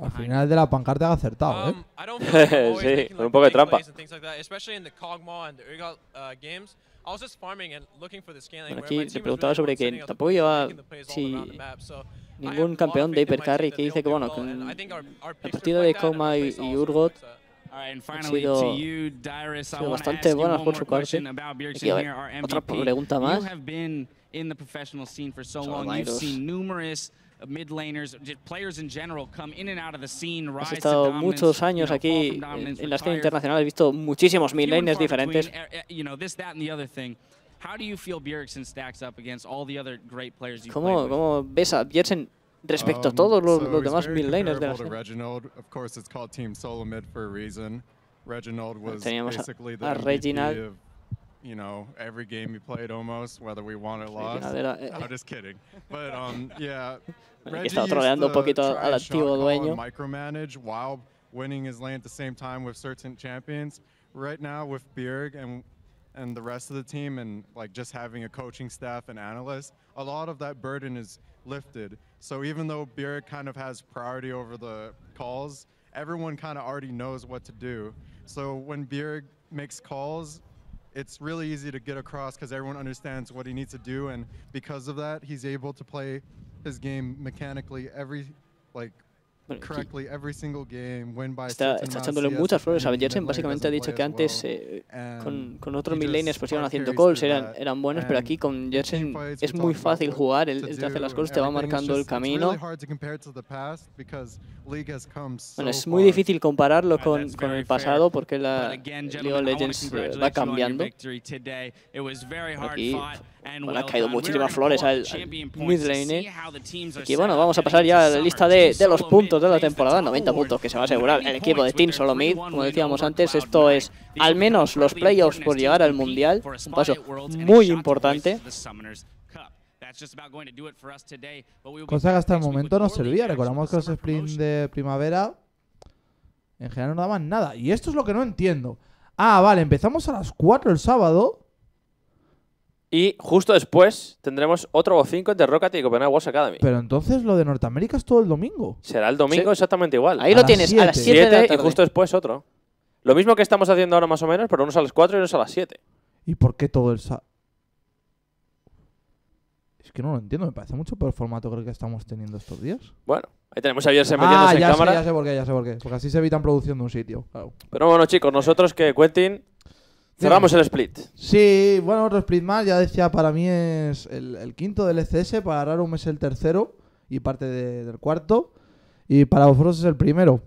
S4: Al final de la pancarta ha acertado, ¿eh? <laughs>
S1: sí, con un poco de trampa.
S3: Bueno, aquí
S9: le
S3: preguntaba sobre que tampoco lleva si ningún campeón de Hypercarry que dice que bueno,
S9: que
S3: el partido de
S9: Coma
S3: y, y Urgot han sido, sido bastante buenas por su parte. Aquí, otra pregunta más. Son Has estado muchos años aquí en la escena internacional, he visto muchísimos mid
S5: laners
S3: diferentes. ¿Cómo, ves a Bjergsen respecto a todos los, demás
S7: mid
S3: laners de la escena? Teníamos a Reginald,
S7: you know, every game we played almost, whether we won or lost.
S3: No,
S7: I'm just kidding. But um, <laughs> yeah, Reggie. Micromanage while winning his lane at the same time with certain champions. Right now with Bjerg and and the rest of the team and like just having a coaching staff and analysts, a lot of that burden is lifted. So even though Bjerg kind of has priority over the calls, everyone kind of already knows what to do. So when Bjerg makes calls, it's really easy to get across because everyone understands what he needs to do, and because of that, he's able to play his game mechanically every like
S3: Está, está echándole muchas flores a
S7: Jensen.
S3: Básicamente ha dicho que antes eh, con, con otros midlaners pues iban haciendo calls, eran, eran buenos, pero aquí con
S7: Jensen
S3: es muy fácil jugar. Él, él te hace las calls, te va marcando el camino. Bueno, es muy difícil compararlo con, con el pasado porque la League of Legends eh, va cambiando. Aquí bueno,
S5: ha
S3: caído muchísimas flores al, al. Eh.
S5: Y
S3: bueno, vamos a pasar ya a la lista de, de, los puntos de la temporada. 90 puntos que se va a asegurar el equipo de Team Solo Mid. Como decíamos antes, esto es al menos los playoffs por llegar al Mundial. Un paso muy importante.
S4: Cosa que hasta el momento no servía. Recordamos que los sprints de primavera en general no daban nada. Y esto es lo que no entiendo. Ah, vale, empezamos a las 4 el sábado.
S1: Y justo después tendremos otro cinco entre Rocket y Copenhague Wars Academy.
S4: Pero entonces lo de Norteamérica es todo el domingo.
S1: Será el domingo exactamente igual.
S3: Ahí lo tienes, a las
S4: 7.
S1: Y justo después otro. Lo mismo que estamos haciendo ahora más o menos, pero unos a las 4 y unos a las 7.
S4: ¿Y por qué todo el sa Es que no lo entiendo, me parece mucho por el formato creo que estamos teniendo estos días.
S1: Bueno, ahí tenemos a Bierce
S4: ah,
S1: metiéndose
S4: ya en sé,
S1: cámara.
S4: Ya sé por qué, ya sé por qué. Porque así se evitan producción de un sitio.
S1: Pero bueno, chicos, nosotros que Quentin Cerramos el split.
S4: Sí, bueno, otro split más. Ya decía, para mí es el, el quinto del ECS. Para Rarum es el tercero y parte de, del cuarto. Y para vosotros es el primero.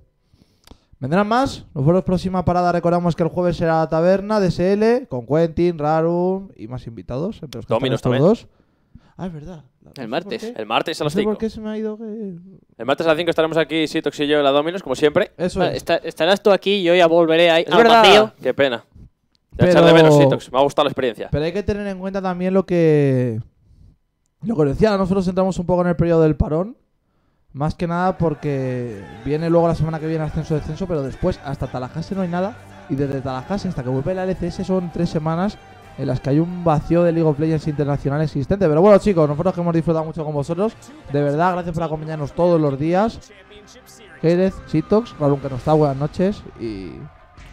S4: ¿Vendrán más? Nosotros próxima parada recordamos que el jueves será la taberna DSL con Quentin, Rarum y más invitados. Entre los
S1: Dominos
S4: estos dos. Ah, es verdad.
S3: El martes,
S1: el martes a las 5.
S3: No sé
S4: ¿Por qué se me ha ido?
S1: El martes a las 5 estaremos aquí, sí, Tox y yo, la Dominos, como siempre.
S4: Eso
S3: ah,
S4: es.
S3: Estarás tú aquí, yo ya volveré ahí.
S1: Es
S3: al
S1: verdad. Qué pena.
S4: Pero...
S1: Echar de menos Itox. Me ha gustado la experiencia.
S4: Pero hay que tener en cuenta también lo que. Lo que decía, nosotros entramos un poco en el periodo del parón. Más que nada porque viene luego la semana que viene ascenso-descenso, pero después hasta Tallahassee no hay nada. Y desde Tallahassee hasta que vuelve la LCS son tres semanas en las que hay un vacío de League of Legends internacional existente. Pero bueno, chicos, nosotros que hemos disfrutado mucho con vosotros. De verdad, gracias por acompañarnos todos los días. Jerez, Sitox, Raúl que nos está, buenas noches y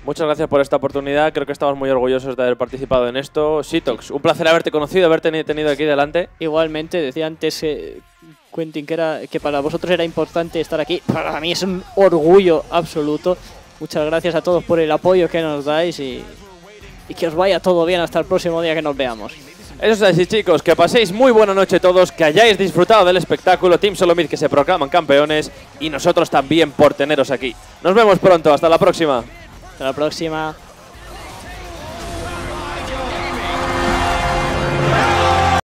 S1: Muchas gracias por esta oportunidad. Creo que estamos muy orgullosos de haber participado en esto. Sitox, un placer haberte conocido, haberte teni- tenido aquí delante.
S3: Igualmente, decía antes eh, Quentin que, era, que para vosotros era importante estar aquí. Para mí es un orgullo absoluto. Muchas gracias a todos por el apoyo que nos dais y, y que os vaya todo bien hasta el próximo día que nos veamos.
S1: Eso es así, chicos. Que paséis muy buena noche todos, que hayáis disfrutado del espectáculo. Team Solomid que se proclaman campeones y nosotros también por teneros aquí. Nos vemos pronto. Hasta la próxima.
S3: Hasta la próxima.